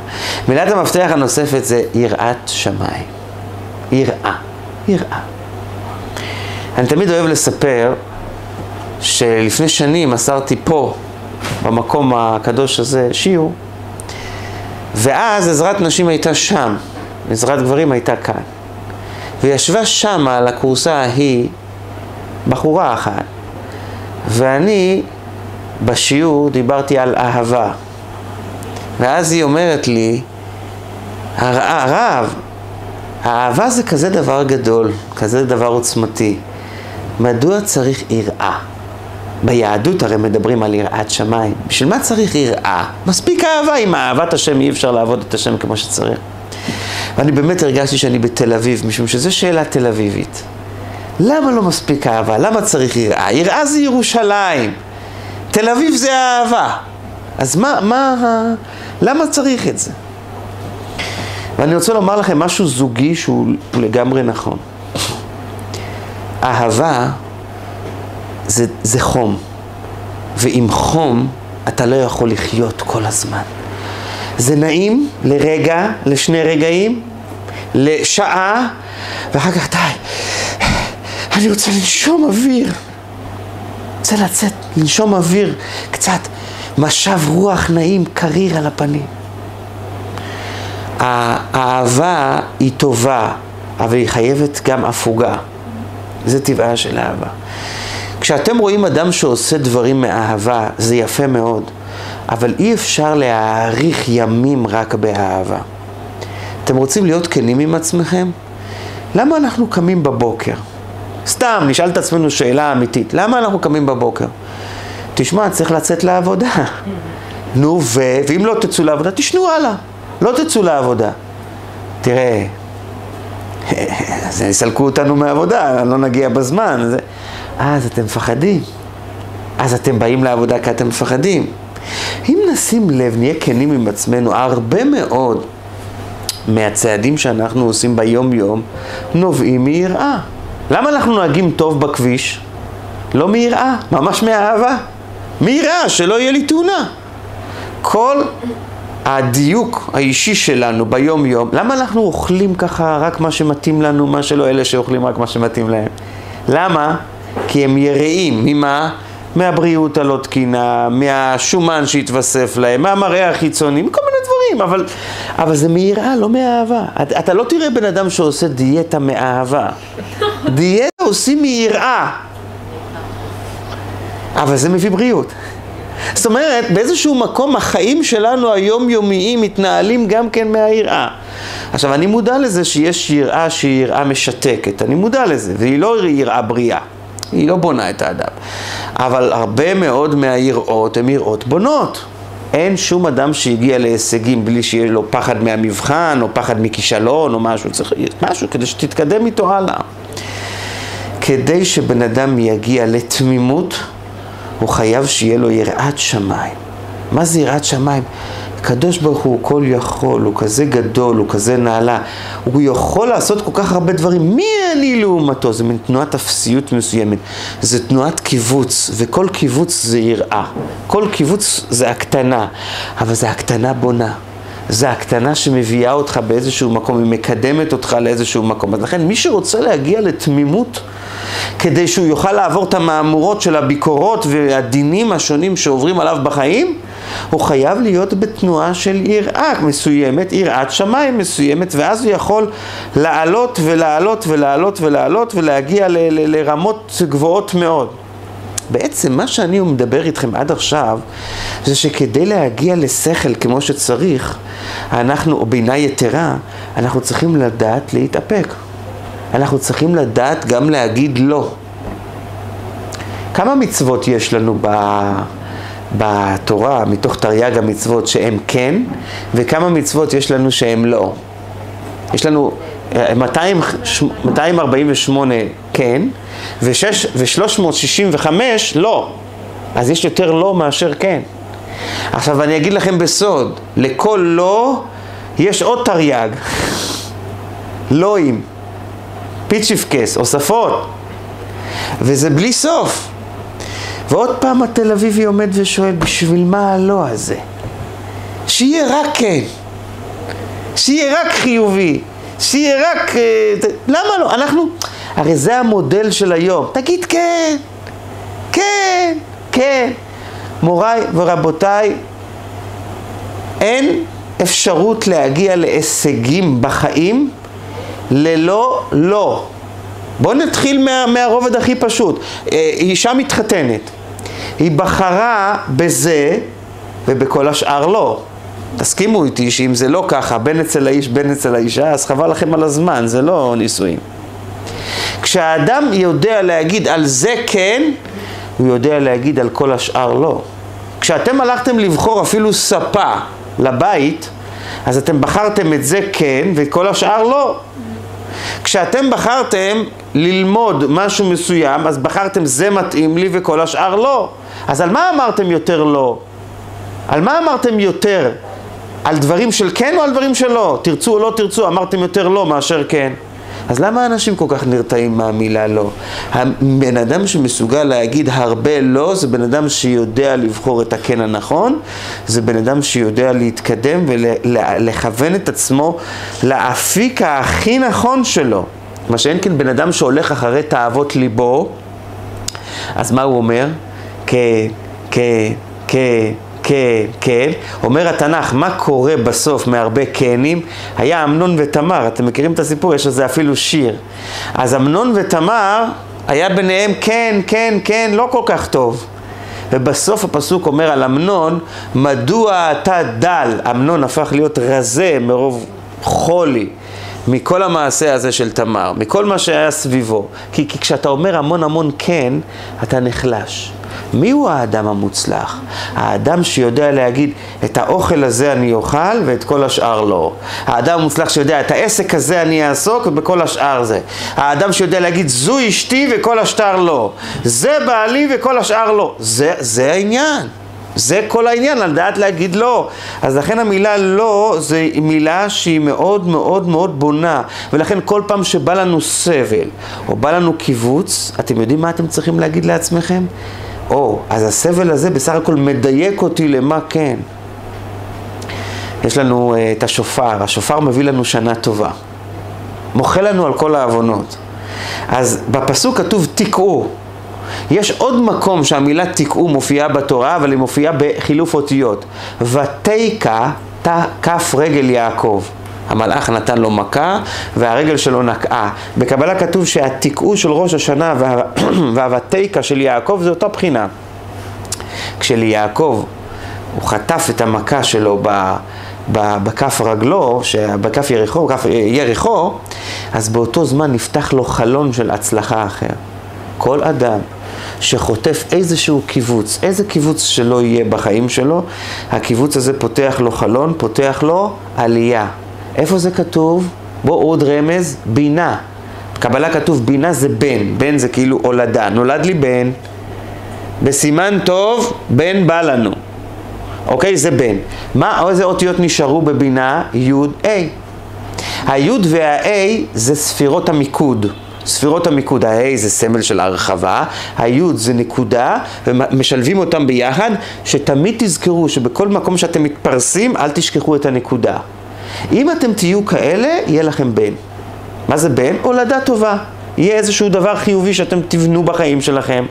מילת המפתח הנוספת זה יראת שמיים. יראה. יראה. אני תמיד אוהב לספר שלפני שנים מסרתי פה, במקום הקדוש הזה, שיעור, ואז עזרת נשים הייתה שם, עזרת גברים הייתה כאן. וישבה שמה על הכורסה ההיא בחורה אחת, ואני בשיעור דיברתי על אהבה. ואז היא אומרת לי, הרב, האהבה זה כזה דבר גדול, כזה דבר עוצמתי. מדוע צריך יראה? ביהדות הרי מדברים על יראת שמיים. בשביל מה צריך יראה? מספיק אהבה, עם אהבת השם אי אפשר לעבוד את השם כמו שצריך. ואני באמת הרגשתי שאני בתל אביב, משום שזו שאלה תל אביבית. למה לא מספיק אהבה? למה צריך יראה? יראה זה ירושלים. תל אביב זה אהבה. אז מה, מה, למה צריך את זה? ואני רוצה לומר לכם משהו זוגי שהוא לגמרי נכון. אהבה זה, זה חום, ועם חום אתה לא יכול לחיות כל הזמן. זה נעים לרגע, לשני רגעים, לשעה, ואחר כך די, אני רוצה לנשום אוויר. רוצה לצאת, לנשום אוויר, קצת משב רוח נעים, קריר על הפנים. האהבה היא טובה, אבל היא חייבת גם הפוגה. זה טבעה של אהבה. כשאתם רואים אדם שעושה דברים מאהבה, זה יפה מאוד, אבל אי אפשר להאריך ימים רק באהבה. אתם רוצים להיות כנים עם עצמכם? למה אנחנו קמים בבוקר? סתם, נשאל את עצמנו שאלה אמיתית, למה אנחנו קמים בבוקר? תשמע, צריך לצאת לעבודה. נו, ו... ואם לא תצאו לעבודה, תשנו הלאה. לא תצאו לעבודה. תראה, אז יסלקו אותנו מעבודה, לא נגיע בזמן. אז, אז אתם מפחדים. אז אתם באים לעבודה כי אתם מפחדים. אם נשים לב, נהיה כנים עם עצמנו, הרבה מאוד מהצעדים שאנחנו עושים ביום-יום נובעים מיראה. למה אנחנו נוהגים טוב בכביש? לא מיראה, ממש מאהבה. מיראה, שלא יהיה לי תאונה. כל הדיוק האישי שלנו ביום-יום, למה אנחנו אוכלים ככה רק מה שמתאים לנו, מה שלא אלה שאוכלים רק מה שמתאים להם? למה? כי הם יראים, ממה? מהבריאות הלא תקינה, מהשומן שהתווסף להם, מהמראה החיצוני, מכל מיני דברים, אבל, אבל זה מיראה, לא מאהבה. אתה, אתה לא תראה בן אדם שעושה דיאטה מאהבה. דיאטה עושים מיראה. אבל זה מביא בריאות. זאת אומרת, באיזשהו מקום החיים שלנו היומיומיים מתנהלים גם כן מהיראה. עכשיו, אני מודע לזה שיש יראה שהיא יראה משתקת, אני מודע לזה, והיא לא יראה בריאה, היא לא בונה את האדם. אבל הרבה מאוד מהיראות הן יראות בונות. אין שום אדם שהגיע להישגים בלי שיהיה לו פחד מהמבחן, או פחד מכישלון, או משהו, צריך משהו כדי שתתקדם איתו הלאה. כדי שבן אדם יגיע לתמימות, הוא חייב שיהיה לו יראת שמיים. מה זה יראת שמיים? הקדוש ברוך הוא כל יכול, הוא כזה גדול, הוא כזה נעלה, הוא יכול לעשות כל כך הרבה דברים. מי אני לעומתו? זה מין תנועת אפסיות מסוימת. זה תנועת קיבוץ, וכל קיבוץ זה יראה. כל קיבוץ זה הקטנה, אבל זה הקטנה בונה. זה הקטנה שמביאה אותך באיזשהו מקום, היא מקדמת אותך לאיזשהו מקום. אז לכן מי שרוצה להגיע לתמימות, כדי שהוא יוכל לעבור את המהמורות של הביקורות והדינים השונים שעוברים עליו בחיים, הוא חייב להיות בתנועה של יראה מסוימת, יראת שמיים מסוימת, ואז הוא יכול לעלות ולעלות ולעלות ולעלות ולהגיע ל- ל- לרמות גבוהות מאוד. בעצם מה שאני מדבר איתכם עד עכשיו, זה שכדי להגיע לשכל כמו שצריך, אנחנו, או בינה יתרה, אנחנו צריכים לדעת להתאפק. אנחנו צריכים לדעת גם להגיד לא. כמה מצוות יש לנו ב... בתורה, מתוך תרי"ג המצוות שהן כן, וכמה מצוות יש לנו שהן לא. יש לנו 200, 248 כן, ו-365 לא. אז יש יותר לא מאשר כן. עכשיו אני אגיד לכם בסוד, לכל לא יש עוד תרי"ג. לואים, פיצ'יפקס, הוספות. וזה בלי סוף. ועוד פעם התל אביבי עומד ושואל, בשביל מה הלא הזה? שיהיה רק כן. שיהיה רק חיובי. שיהיה רק... אה, למה לא? אנחנו... הרי זה המודל של היום. תגיד כן, כן, כן. מוריי ורבותיי, אין אפשרות להגיע להישגים בחיים ללא לא. בואו נתחיל מה, מהרובד הכי פשוט. אישה מתחתנת. היא בחרה בזה ובכל השאר לא. תסכימו איתי שאם זה לא ככה, בין אצל האיש, בין אצל האישה, אז חבל לכם על הזמן, זה לא נישואים. כשהאדם יודע להגיד על זה כן הוא יודע להגיד על כל השאר לא. כשאתם הלכתם לבחור אפילו ספה לבית, אז אתם בחרתם את זה כן ואת כל השאר לא. כשאתם בחרתם ללמוד משהו מסוים, אז בחרתם זה מתאים לי וכל השאר לא. אז על מה אמרתם יותר לא? על מה אמרתם יותר? על דברים של כן או על דברים של לא? תרצו או לא תרצו, אמרתם יותר לא מאשר כן. אז למה אנשים כל כך נרתעים מהמילה לא? הבן אדם שמסוגל להגיד הרבה לא, זה בן אדם שיודע לבחור את הכן הנכון, זה בן אדם שיודע להתקדם ולכוון את עצמו לאפיק הכי נכון שלו. מה שאין כן בן אדם שהולך אחרי תאוות ליבו, אז מה הוא אומר? כ... כ... כ... כן. אומר התנ"ך, מה קורה בסוף מהרבה כנים? היה אמנון ותמר, אתם מכירים את הסיפור? יש לזה אפילו שיר. אז אמנון ותמר, היה ביניהם כן, כן, כן, לא כל כך טוב. ובסוף הפסוק אומר על אמנון, מדוע אתה דל? אמנון הפך להיות רזה מרוב חולי. מכל המעשה הזה של תמר, מכל מה שהיה סביבו. כי, כי כשאתה אומר המון המון כן, אתה נחלש. מיהו האדם המוצלח? האדם שיודע להגיד, את האוכל הזה אני אוכל ואת כל השאר לא. האדם המוצלח שיודע, את העסק הזה אני אעסוק ובכל השאר זה. האדם שיודע להגיד, זו אשתי וכל השאר לא. זה בעלי וכל השאר לא. זה, זה העניין. זה כל העניין, על דעת להגיד לא. אז לכן המילה לא זה מילה שהיא מאוד מאוד מאוד בונה. ולכן כל פעם שבא לנו סבל או בא לנו קיבוץ, אתם יודעים מה אתם צריכים להגיד לעצמכם? או, אז הסבל הזה בסך הכל מדייק אותי למה כן. יש לנו uh, את השופר, השופר מביא לנו שנה טובה. מוחל לנו על כל העוונות. אז בפסוק כתוב תקעו. יש עוד מקום שהמילה תקעו מופיעה בתורה, אבל היא מופיעה בחילוף אותיות. ותיקע כף רגל יעקב. המלאך נתן לו מכה והרגל שלו נקעה. בקבלה כתוב שהתיקעו של ראש השנה וה... והוותיקה של יעקב זה אותה בחינה. כשליעקב הוא חטף את המכה שלו ב... בכף רגלו, בכף יריחו, בכף יריחו, אז באותו זמן נפתח לו חלון של הצלחה אחר. כל אדם שחוטף איזשהו קיבוץ, איזה קיבוץ שלא יהיה בחיים שלו, הקיבוץ הזה פותח לו חלון, פותח לו עלייה. איפה זה כתוב? בוא עוד רמז, בינה. קבלה כתוב בינה זה בן, בן זה כאילו הולדה, נולד לי בן, בסימן טוב בן בא לנו, אוקיי? זה בן. מה, איזה אותיות נשארו בבינה? י' ה'. הי' וה-A זה ספירות המיקוד. ספירות המיקוד, ה-A זה סמל של הרחבה, ה-Y זה נקודה, ומשלבים אותם ביחד, שתמיד תזכרו שבכל מקום שאתם מתפרסים, אל תשכחו את הנקודה. אם אתם תהיו כאלה, יהיה לכם בן. מה זה בן? הולדה טובה. יהיה איזשהו דבר חיובי שאתם תבנו בחיים שלכם.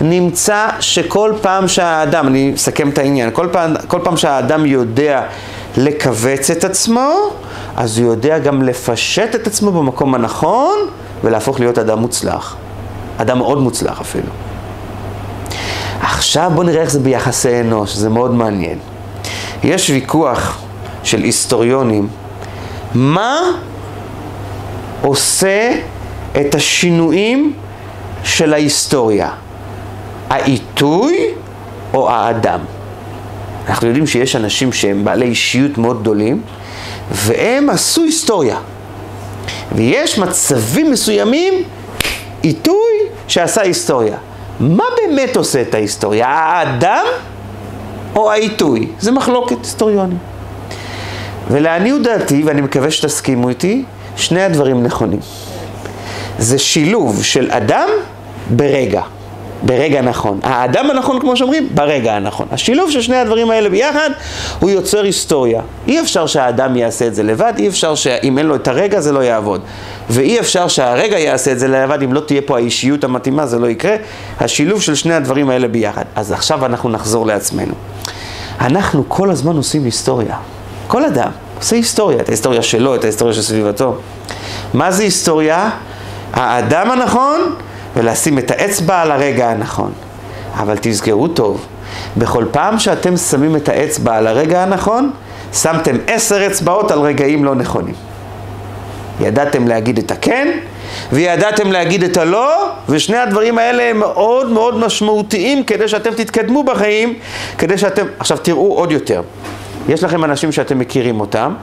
נמצא שכל פעם שהאדם, אני אסכם את העניין, כל פעם, כל פעם שהאדם יודע לכווץ את עצמו, אז הוא יודע גם לפשט את עצמו במקום הנכון ולהפוך להיות אדם מוצלח. אדם מאוד מוצלח אפילו. עכשיו בואו נראה איך זה ביחסי אנוש, זה מאוד מעניין. יש ויכוח של היסטוריונים, מה עושה את השינויים של ההיסטוריה? העיתוי או האדם? אנחנו יודעים שיש אנשים שהם בעלי אישיות מאוד גדולים, והם עשו היסטוריה. ויש מצבים מסוימים, עיתוי שעשה היסטוריה. מה באמת עושה את ההיסטוריה? האדם או העיתוי? זה מחלוקת היסטוריונים. ולעניות דעתי, ואני מקווה שתסכימו איתי, שני הדברים נכונים. זה שילוב של אדם ברגע, ברגע נכון. האדם הנכון, כמו שאומרים, ברגע הנכון. השילוב של שני הדברים האלה ביחד, הוא יוצר היסטוריה. אי אפשר שהאדם יעשה את זה לבד, אי אפשר שאם אין לו את הרגע זה לא יעבוד. ואי אפשר שהרגע יעשה את זה לבד, אם לא תהיה פה האישיות המתאימה זה לא יקרה. השילוב של שני הדברים האלה ביחד. אז עכשיו אנחנו נחזור לעצמנו. אנחנו כל הזמן עושים היסטוריה. כל אדם עושה היסטוריה, את ההיסטוריה שלו, את ההיסטוריה של סביבתו. מה זה היסטוריה? האדם הנכון ולשים את האצבע על הרגע הנכון. אבל תזכרו טוב, בכל פעם שאתם שמים את האצבע על הרגע הנכון, שמתם עשר אצבעות על רגעים לא נכונים. ידעתם להגיד את הכן, וידעתם להגיד את הלא, ושני הדברים האלה הם מאוד מאוד משמעותיים כדי שאתם תתקדמו בחיים, כדי שאתם... עכשיו תראו עוד יותר. יש לכם אנשים שאתם מכירים אותם,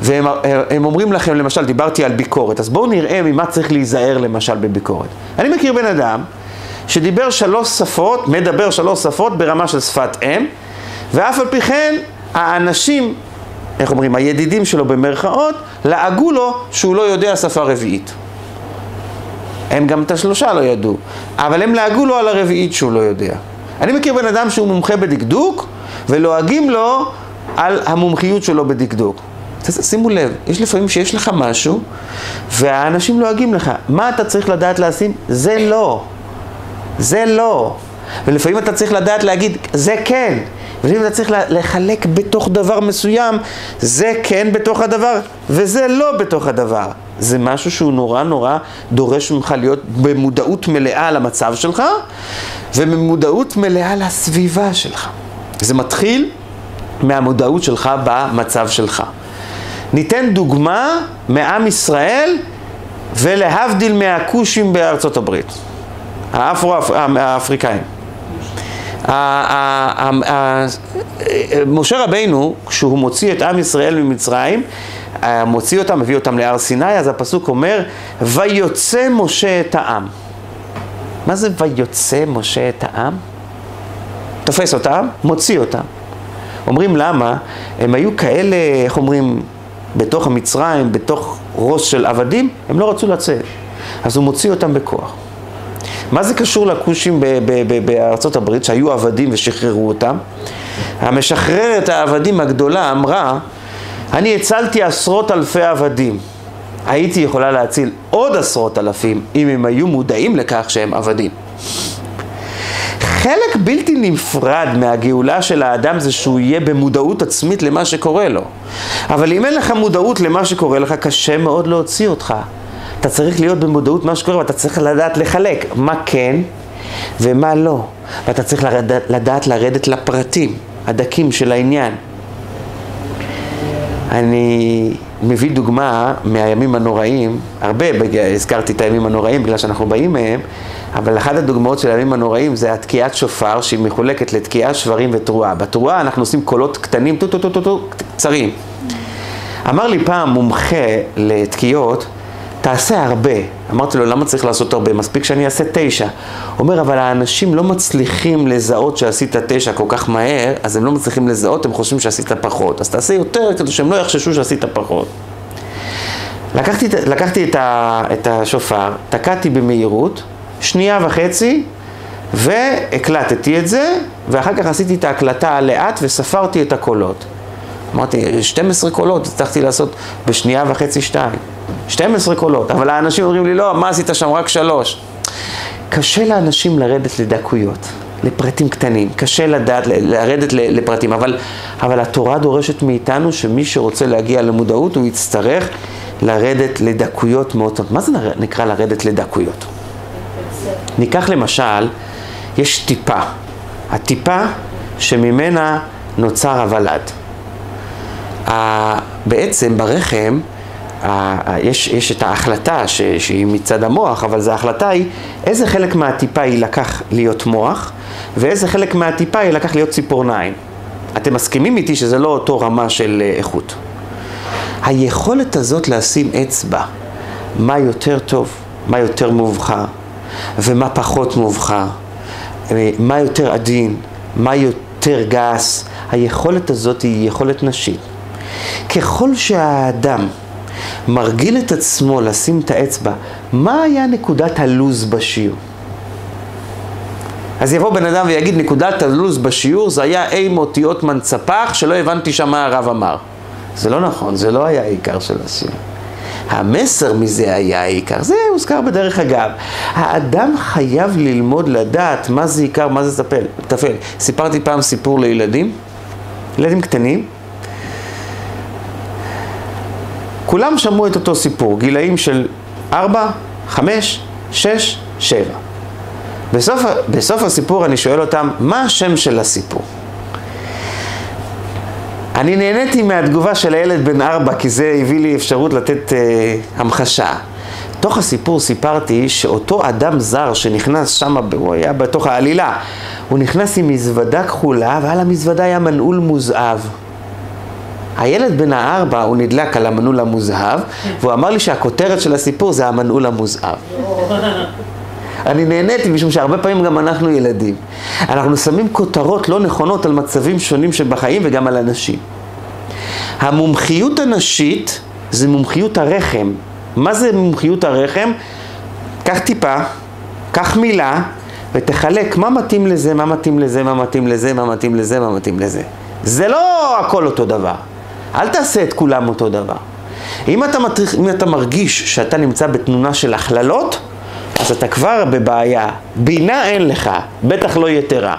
והם אומרים לכם, למשל, דיברתי על ביקורת, אז בואו נראה ממה צריך להיזהר למשל בביקורת. אני מכיר בן אדם שדיבר שלוש שפות, מדבר שלוש שפות ברמה של שפת אם, ואף על פי כן האנשים, איך אומרים, הידידים שלו במרכאות, לעגו לו שהוא לא יודע שפה רביעית. הם גם את השלושה לא ידעו, אבל הם לעגו לו על הרביעית שהוא לא יודע. אני מכיר בן אדם שהוא מומחה בדקדוק, ולועגים לו על המומחיות שלו בדקדוק. שימו לב, יש לפעמים שיש לך משהו, והאנשים לועגים לך. מה אתה צריך לדעת לשים? זה לא. זה לא. ולפעמים אתה צריך לדעת להגיד, זה כן. ולפעמים אתה צריך לחלק בתוך דבר מסוים, זה כן בתוך הדבר, וזה לא בתוך הדבר. זה משהו שהוא נורא נורא דורש ממך להיות במודעות מלאה למצב שלך, ובמודעות מלאה לסביבה שלך. זה מתחיל מהמודעות שלך במצב שלך. ניתן דוגמה מעם ישראל ולהבדיל מהכושים בארצות הברית, האפרו-האפריקאים. משה רבינו, כשהוא מוציא את עם ישראל ממצרים, מוציא אותם, מביא אותם להר סיני, אז הפסוק אומר, ויוצא משה את העם. מה זה ויוצא משה את העם? תופס אותם, מוציא אותם. אומרים למה? הם היו כאלה, איך אומרים, בתוך המצרים, בתוך ראש של עבדים, הם לא רצו לצאת. אז הוא מוציא אותם בכוח. מה זה קשור לכושים בארצות הברית, שהיו עבדים ושחררו אותם? המשחררת העבדים הגדולה אמרה, אני הצלתי עשרות אלפי עבדים. הייתי יכולה להציל עוד עשרות אלפים אם הם היו מודעים לכך שהם עבדים. חלק בלתי נפרד מהגאולה של האדם זה שהוא יהיה במודעות עצמית למה שקורה לו. אבל אם אין לך מודעות למה שקורה לך, קשה מאוד להוציא אותך. אתה צריך להיות במודעות מה שקורה, ואתה צריך לדעת לחלק מה כן ומה לא. ואתה צריך לדעת, לדעת לרדת לפרטים הדקים של העניין. אני מביא דוגמה מהימים הנוראים, הרבה הזכרתי את הימים הנוראים בגלל שאנחנו באים מהם, אבל אחת הדוגמאות של הימים הנוראים זה התקיעת שופר שהיא מחולקת לתקיעה, שברים ותרועה. בתרועה אנחנו עושים קולות קטנים, טו טו טו טו טו, קצרים. אמר לי פעם מומחה לתקיעות, תעשה הרבה. אמרתי לו, למה צריך לעשות הרבה? מספיק שאני אעשה תשע. הוא אומר, אבל האנשים לא מצליחים לזהות שעשית תשע כל כך מהר, אז הם לא מצליחים לזהות, הם חושבים שעשית פחות. אז תעשה יותר כדי שהם לא יחששו שעשית פחות. לקחתי, לקחתי את, ה, את השופר, תקעתי במהירות, שנייה וחצי, והקלטתי את זה, ואחר כך עשיתי את ההקלטה לאט וספרתי את הקולות. אמרתי, 12 קולות הצלחתי לעשות בשנייה וחצי שתיים. 12 קולות, אבל האנשים אומרים לי, לא, מה עשית שם? רק שלוש. קשה לאנשים לרדת לדקויות, לפרטים קטנים, קשה לדעת, לרדת לפרטים, אבל, אבל התורה דורשת מאיתנו שמי שרוצה להגיע למודעות, הוא יצטרך לרדת לדקויות מאוד. מה זה נקרא לרדת לדקויות? ניקח למשל, יש טיפה. הטיפה שממנה נוצר הוולד. בעצם ברחם יש, יש את ההחלטה ש, שהיא מצד המוח, אבל זו ההחלטה היא איזה חלק מהטיפה היא לקח להיות מוח ואיזה חלק מהטיפה היא לקח להיות ציפורניים. אתם מסכימים איתי שזה לא אותו רמה של אה, איכות. היכולת הזאת לשים אצבע, מה יותר טוב, מה יותר מובחר ומה פחות מובחר, אה, מה יותר עדין, מה יותר גס, היכולת הזאת היא יכולת נשית. ככל שהאדם מרגיל את עצמו לשים את האצבע, מה היה נקודת הלוז בשיעור? אז יבוא בן אדם ויגיד נקודת הלוז בשיעור זה היה אי מאותיות מנצפח שלא הבנתי שם מה הרב אמר. זה לא נכון, זה לא היה העיקר של השיעור. המסר מזה היה העיקר, זה הוזכר בדרך אגב. האדם חייב ללמוד לדעת מה זה עיקר, מה זה טפל. טפל. סיפרתי פעם סיפור לילדים, ילדים קטנים, כולם שמעו את אותו סיפור, גילאים של 4, 5, 6, 7. בסוף, בסוף הסיפור אני שואל אותם, מה השם של הסיפור? אני נהניתי מהתגובה של הילד בן ארבע, כי זה הביא לי אפשרות לתת אה, המחשה. תוך הסיפור סיפרתי שאותו אדם זר שנכנס שם, הוא היה בתוך העלילה, הוא נכנס עם מזוודה כחולה ועל המזוודה היה מנעול מוזהב. הילד בן הארבע, הוא נדלק על המנעול המוזהב, והוא אמר לי שהכותרת של הסיפור זה המנעול המוזהב. אני נהניתי משום שהרבה פעמים גם אנחנו ילדים. אנחנו שמים כותרות לא נכונות על מצבים שונים שבחיים וגם על אנשים. המומחיות הנשית זה מומחיות הרחם. מה זה מומחיות הרחם? קח טיפה, קח מילה ותחלק מה מתאים לזה, מה מתאים לזה, מה מתאים לזה, מה מתאים לזה, מה מתאים לזה. זה לא הכל אותו דבר. אל תעשה את כולם אותו דבר. אם אתה, אם אתה מרגיש שאתה נמצא בתנונה של הכללות, אז אתה כבר בבעיה. בינה אין לך, בטח לא יתרה.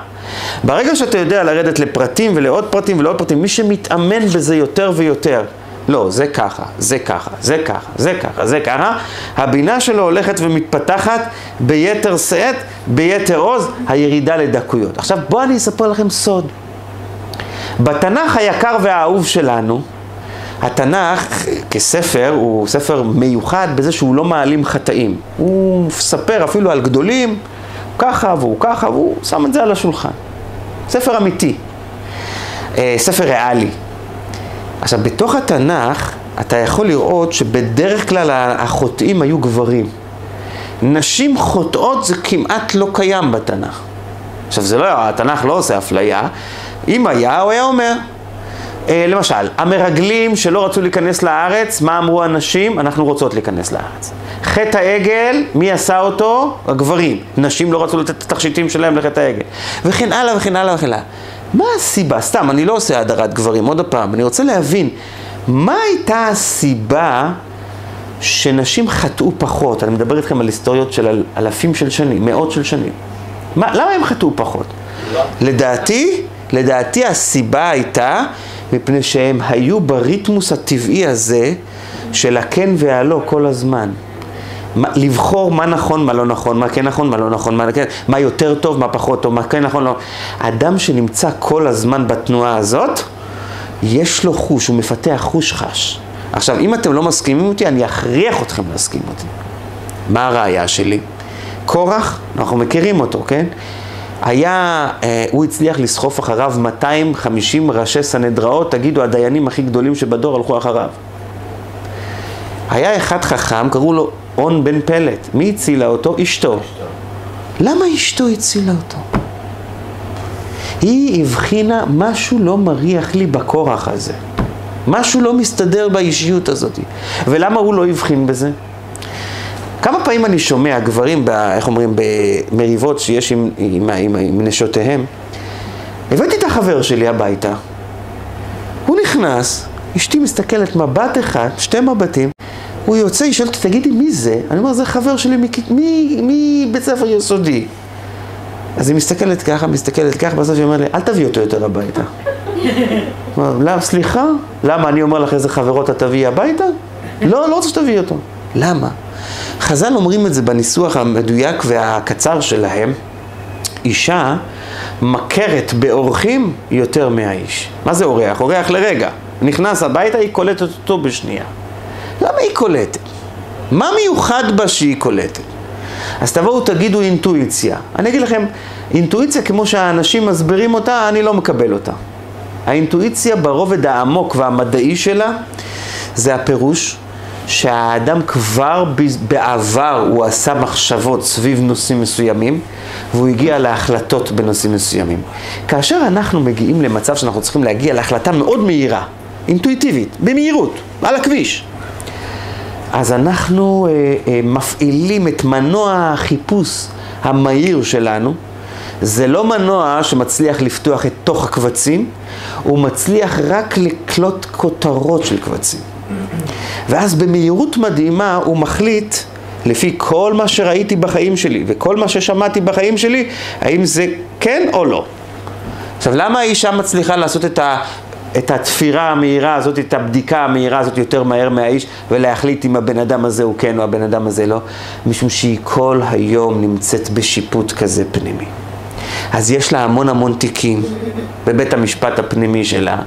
ברגע שאתה יודע לרדת לפרטים ולעוד פרטים ולעוד פרטים, מי שמתאמן בזה יותר ויותר, לא, זה ככה, זה ככה, זה ככה, זה ככה, זה ככה, הבינה שלו הולכת ומתפתחת ביתר שאת, ביתר עוז, הירידה לדקויות. עכשיו בואו אני אספר לכם סוד. בתנ"ך היקר והאהוב שלנו, התנ"ך כספר הוא ספר מיוחד בזה שהוא לא מעלים חטאים. הוא מספר אפילו על גדולים, ככה והוא ככה, והוא שם את זה על השולחן. ספר אמיתי, אה, ספר ריאלי. עכשיו, בתוך התנ"ך אתה יכול לראות שבדרך כלל החוטאים היו גברים. נשים חוטאות זה כמעט לא קיים בתנ"ך. עכשיו, זה לא, התנ"ך לא עושה אפליה. אם היה, הוא היה אומר. אה, למשל, המרגלים שלא רצו להיכנס לארץ, מה אמרו הנשים? אנחנו רוצות להיכנס לארץ. חטא העגל, מי עשה אותו? הגברים. נשים לא רצו לתת את התכשיטים שלהם לחטא העגל. וכן הלאה וכן הלאה וכן הלאה. מה הסיבה? סתם, אני לא עושה הדרת גברים, עוד פעם, אני רוצה להבין, מה הייתה הסיבה שנשים חטאו פחות? אני מדבר איתכם על היסטוריות של אלפים של שנים, מאות של שנים. מה, למה הם חטאו פחות? לדעתי, לדעתי הסיבה הייתה מפני שהם היו בריתמוס הטבעי הזה של הכן והלא כל הזמן. מה, לבחור מה נכון, מה לא נכון, מה כן נכון, מה לא נכון, מה, כן, מה יותר טוב, מה פחות טוב, מה כן נכון, לא. אדם שנמצא כל הזמן בתנועה הזאת, יש לו חוש, הוא מפתח חוש חש. עכשיו, אם אתם לא מסכימים אותי, אני אכריח אתכם להסכים אותי. מה הראייה שלי? קורח, אנחנו מכירים אותו, כן? היה, אה, הוא הצליח לסחוף אחריו 250 ראשי סנהדראות, תגידו, הדיינים הכי גדולים שבדור הלכו אחריו. היה אחד חכם, קראו לו און בן פלט. מי הצילה אותו? אשתו. למה אשתו הצילה אותו? היא הבחינה, משהו לא מריח לי בכורח הזה. משהו לא מסתדר באישיות הזאת. ולמה הוא לא הבחין בזה? כמה פעמים אני שומע גברים, ב, איך אומרים, במריבות שיש עם, עם, עם, עם נשותיהם, הבאתי את החבר שלי הביתה, הוא נכנס, אשתי מסתכלת מבט אחד, שתי מבטים, הוא יוצא, היא שואלת אותי, תגידי, מי זה? אני אומר, זה חבר שלי מבית ספר יסודי. אז היא מסתכלת ככה, מסתכלת ככה, בסוף היא אומרת לי, אל תביא אותו יותר הביתה. לא, סליחה? למה, אני אומר לך איזה חברות את תביאי הביתה? לא, לא רוצה שתביאי אותו. למה? חז"ל אומרים את זה בניסוח המדויק והקצר שלהם, אישה מכרת באורחים יותר מהאיש. מה זה אורח? אורח לרגע. נכנס הביתה, היא קולטת אותו בשנייה. למה היא קולטת? מה מיוחד בה שהיא קולטת? אז תבואו תגידו אינטואיציה. אני אגיד לכם, אינטואיציה כמו שהאנשים מסבירים אותה, אני לא מקבל אותה. האינטואיציה ברובד העמוק והמדעי שלה, זה הפירוש שהאדם כבר בעבר הוא עשה מחשבות סביב נושאים מסוימים והוא הגיע להחלטות בנושאים מסוימים. כאשר אנחנו מגיעים למצב שאנחנו צריכים להגיע להחלטה מאוד מהירה, אינטואיטיבית, במהירות, על הכביש, אז אנחנו אה, אה, מפעילים את מנוע החיפוש המהיר שלנו. זה לא מנוע שמצליח לפתוח את תוך הקבצים, הוא מצליח רק לקלוט כותרות של קבצים. ואז במהירות מדהימה הוא מחליט, לפי כל מה שראיתי בחיים שלי וכל מה ששמעתי בחיים שלי, האם זה כן או לא. עכשיו, למה האישה מצליחה לעשות את ה... את התפירה המהירה הזאת, את הבדיקה המהירה הזאת יותר מהר מהאיש ולהחליט אם הבן אדם הזה הוא כן או הבן אדם הזה לא, משום שהיא כל היום נמצאת בשיפוט כזה פנימי. אז יש לה המון המון תיקים בבית המשפט הפנימי שלה,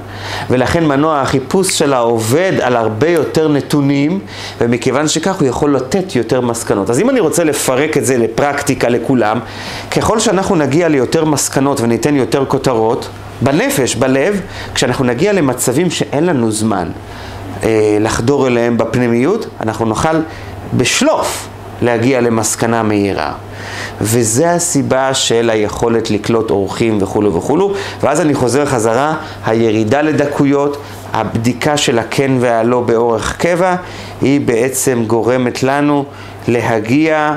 ולכן מנוע החיפוש שלה עובד על הרבה יותר נתונים, ומכיוון שכך הוא יכול לתת יותר מסקנות. אז אם אני רוצה לפרק את זה לפרקטיקה לכולם, ככל שאנחנו נגיע ליותר מסקנות וניתן יותר כותרות, בנפש, בלב, כשאנחנו נגיע למצבים שאין לנו זמן אה, לחדור אליהם בפנימיות, אנחנו נוכל בשלוף להגיע למסקנה מהירה. וזה הסיבה של היכולת לקלוט אורחים וכולו וכולו. ואז אני חוזר חזרה, הירידה לדקויות, הבדיקה של הכן והלא באורך קבע, היא בעצם גורמת לנו להגיע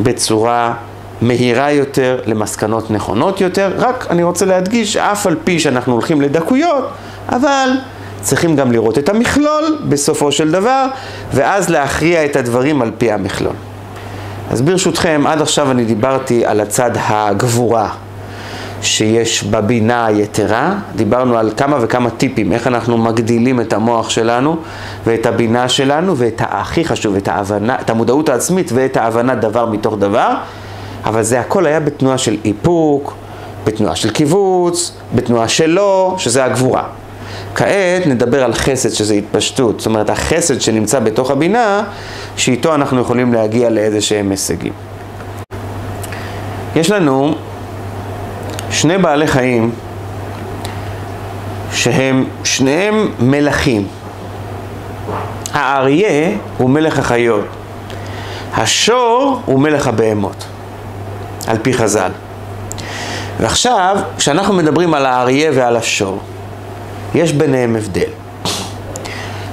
בצורה מהירה יותר למסקנות נכונות יותר. רק אני רוצה להדגיש, אף על פי שאנחנו הולכים לדקויות, אבל צריכים גם לראות את המכלול בסופו של דבר, ואז להכריע את הדברים על פי המכלול. אז ברשותכם, עד עכשיו אני דיברתי על הצד הגבורה שיש בבינה היתרה. דיברנו על כמה וכמה טיפים, איך אנחנו מגדילים את המוח שלנו ואת הבינה שלנו ואת הכי חשוב, את ההבנה, את המודעות העצמית ואת ההבנה דבר מתוך דבר. אבל זה הכל היה בתנועה של איפוק, בתנועה של קיבוץ, בתנועה של לא, שזה הגבורה. כעת נדבר על חסד, שזה התפשטות. זאת אומרת, החסד שנמצא בתוך הבינה, שאיתו אנחנו יכולים להגיע לאיזה שהם הישגים. יש לנו שני בעלי חיים שהם שניהם מלכים. האריה הוא מלך החיות, השור הוא מלך הבהמות, על פי חז"ל. ועכשיו, כשאנחנו מדברים על האריה ועל השור, יש ביניהם הבדל.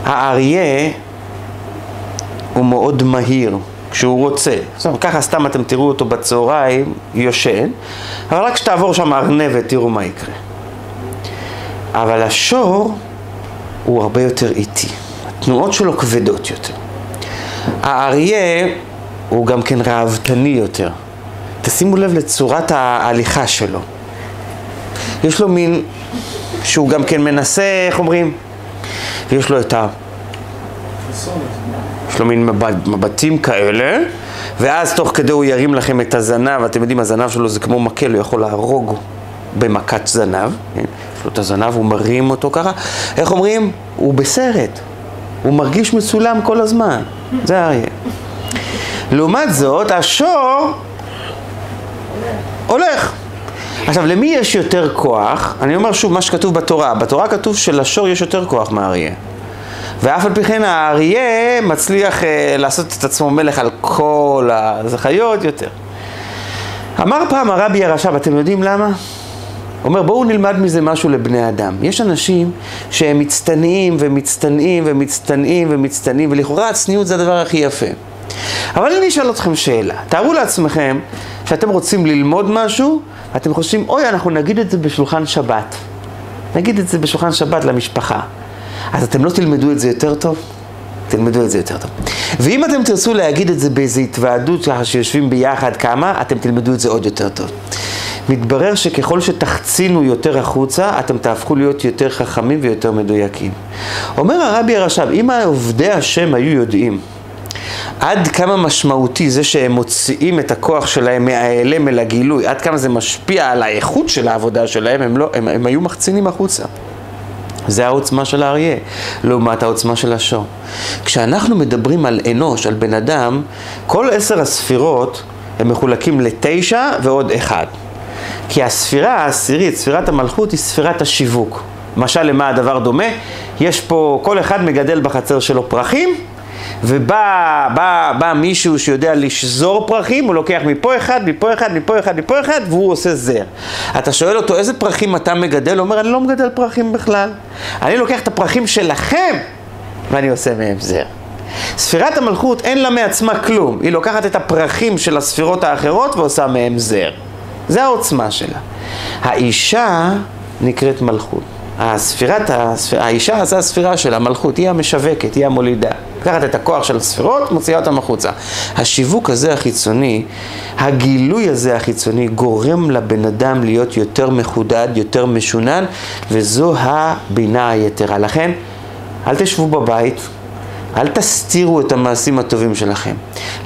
האריה הוא מאוד מהיר כשהוא רוצה. זאת אומרת, ככה סתם אתם תראו אותו בצהריים יושן, אבל רק כשתעבור שם ארנבת תראו מה יקרה. אבל השור הוא הרבה יותר איטי. התנועות שלו כבדות יותר. האריה הוא גם כן ראוותני יותר. תשימו לב לצורת ההליכה שלו. יש לו מין שהוא גם כן מנסה, איך אומרים? ויש לו את ה... יש לו מין מבט, מבטים כאלה, ואז תוך כדי הוא ירים לכם את הזנב, אתם יודעים, הזנב שלו זה כמו מקל, הוא יכול להרוג במכת זנב, כן? יש לו את הזנב, הוא מרים אותו ככה, איך אומרים? הוא בסרט, הוא מרגיש מצולם כל הזמן, זה אריה. לעומת זאת, השור הולך. עכשיו, למי יש יותר כוח? אני אומר שוב, מה שכתוב בתורה. בתורה כתוב שלשור יש יותר כוח מהאריה. ואף על פי כן האריה מצליח אה, לעשות את עצמו מלך על כל החיות יותר. אמר פעם הרבי הרש"ב, אתם יודעים למה? אומר, בואו נלמד מזה משהו לבני אדם. יש אנשים שהם מצטנעים ומצטנעים ומצטנעים ומצטנעים, ולכאורה הצניעות זה הדבר הכי יפה. אבל אני אשאל אתכם שאלה. תארו לעצמכם שאתם רוצים ללמוד משהו, אתם חושבים, אוי, אנחנו נגיד את זה בשולחן שבת. נגיד את זה בשולחן שבת למשפחה. אז אתם לא תלמדו את זה יותר טוב? תלמדו את זה יותר טוב. ואם אתם תרצו להגיד את זה באיזו התוועדות ככה שיושבים ביחד כמה, אתם תלמדו את זה עוד יותר טוב. מתברר שככל שתחצינו יותר החוצה, אתם תהפכו להיות יותר חכמים ויותר מדויקים. אומר הרבי הרש"ב, אם עובדי השם היו יודעים עד כמה משמעותי זה שהם מוציאים את הכוח שלהם מההיעלם אל הגילוי, עד כמה זה משפיע על האיכות של העבודה שלהם, הם, לא, הם, הם היו מחצינים החוצה. זה העוצמה של האריה, לעומת העוצמה של השור. כשאנחנו מדברים על אנוש, על בן אדם, כל עשר הספירות הם מחולקים לתשע ועוד אחד. כי הספירה העשירית, ספירת המלכות, היא ספירת השיווק. למשל, למה הדבר דומה? יש פה, כל אחד מגדל בחצר שלו פרחים, ובא בא, בא מישהו שיודע לשזור פרחים, הוא לוקח מפה אחד, מפה אחד, מפה אחד, מפה אחד, והוא עושה זר. אתה שואל אותו, איזה פרחים אתה מגדל? הוא אומר, אני לא מגדל פרחים בכלל. אני לוקח את הפרחים שלכם, ואני עושה מהם זר. ספירת המלכות אין לה מעצמה כלום, היא לוקחת את הפרחים של הספירות האחרות ועושה מהם זר. זה העוצמה שלה. האישה נקראת מלכות. הספירת, הספיר, האישה זה הספירה של המלכות, היא המשווקת, היא המולידה. לקחת את הכוח של הספירות, מוציאה אותם החוצה. השיווק הזה החיצוני, הגילוי הזה החיצוני, גורם לבן אדם להיות יותר מחודד, יותר משונן, וזו הבינה היתרה. לכן, אל תשבו בבית אל תסתירו את המעשים הטובים שלכם.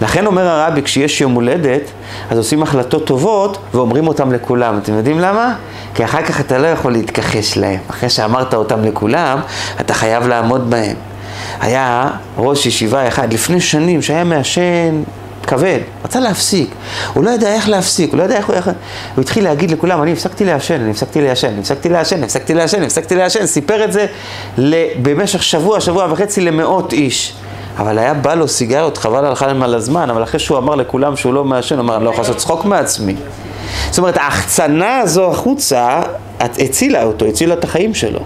לכן אומר הרבי, כשיש יום הולדת, אז עושים החלטות טובות ואומרים אותם לכולם. אתם יודעים למה? כי אחר כך אתה לא יכול להתכחש להם. אחרי שאמרת אותם לכולם, אתה חייב לעמוד בהם. היה ראש ישיבה אחד לפני שנים שהיה מעשן כבד, רצה להפסיק, הוא לא ידע איך להפסיק, הוא לא ידע איך הוא... יכול... הוא התחיל להגיד לכולם, אני הפסקתי לעשן, אני הפסקתי לעשן, אני הפסקתי לעשן, הפסקתי לעשן, הפסקתי לעשן, סיפר את זה במשך שבוע, שבוע וחצי למאות איש. אבל היה בא לו סיגריות, חבל על חלם על הזמן, אבל אחרי שהוא אמר לכולם שהוא לא מעשן, הוא אמר, אני לא יכול לעשות צחוק מעצמי. זאת אומרת, ההחצנה הזו החוצה, הצילה אותו, הצילה את החיים שלו.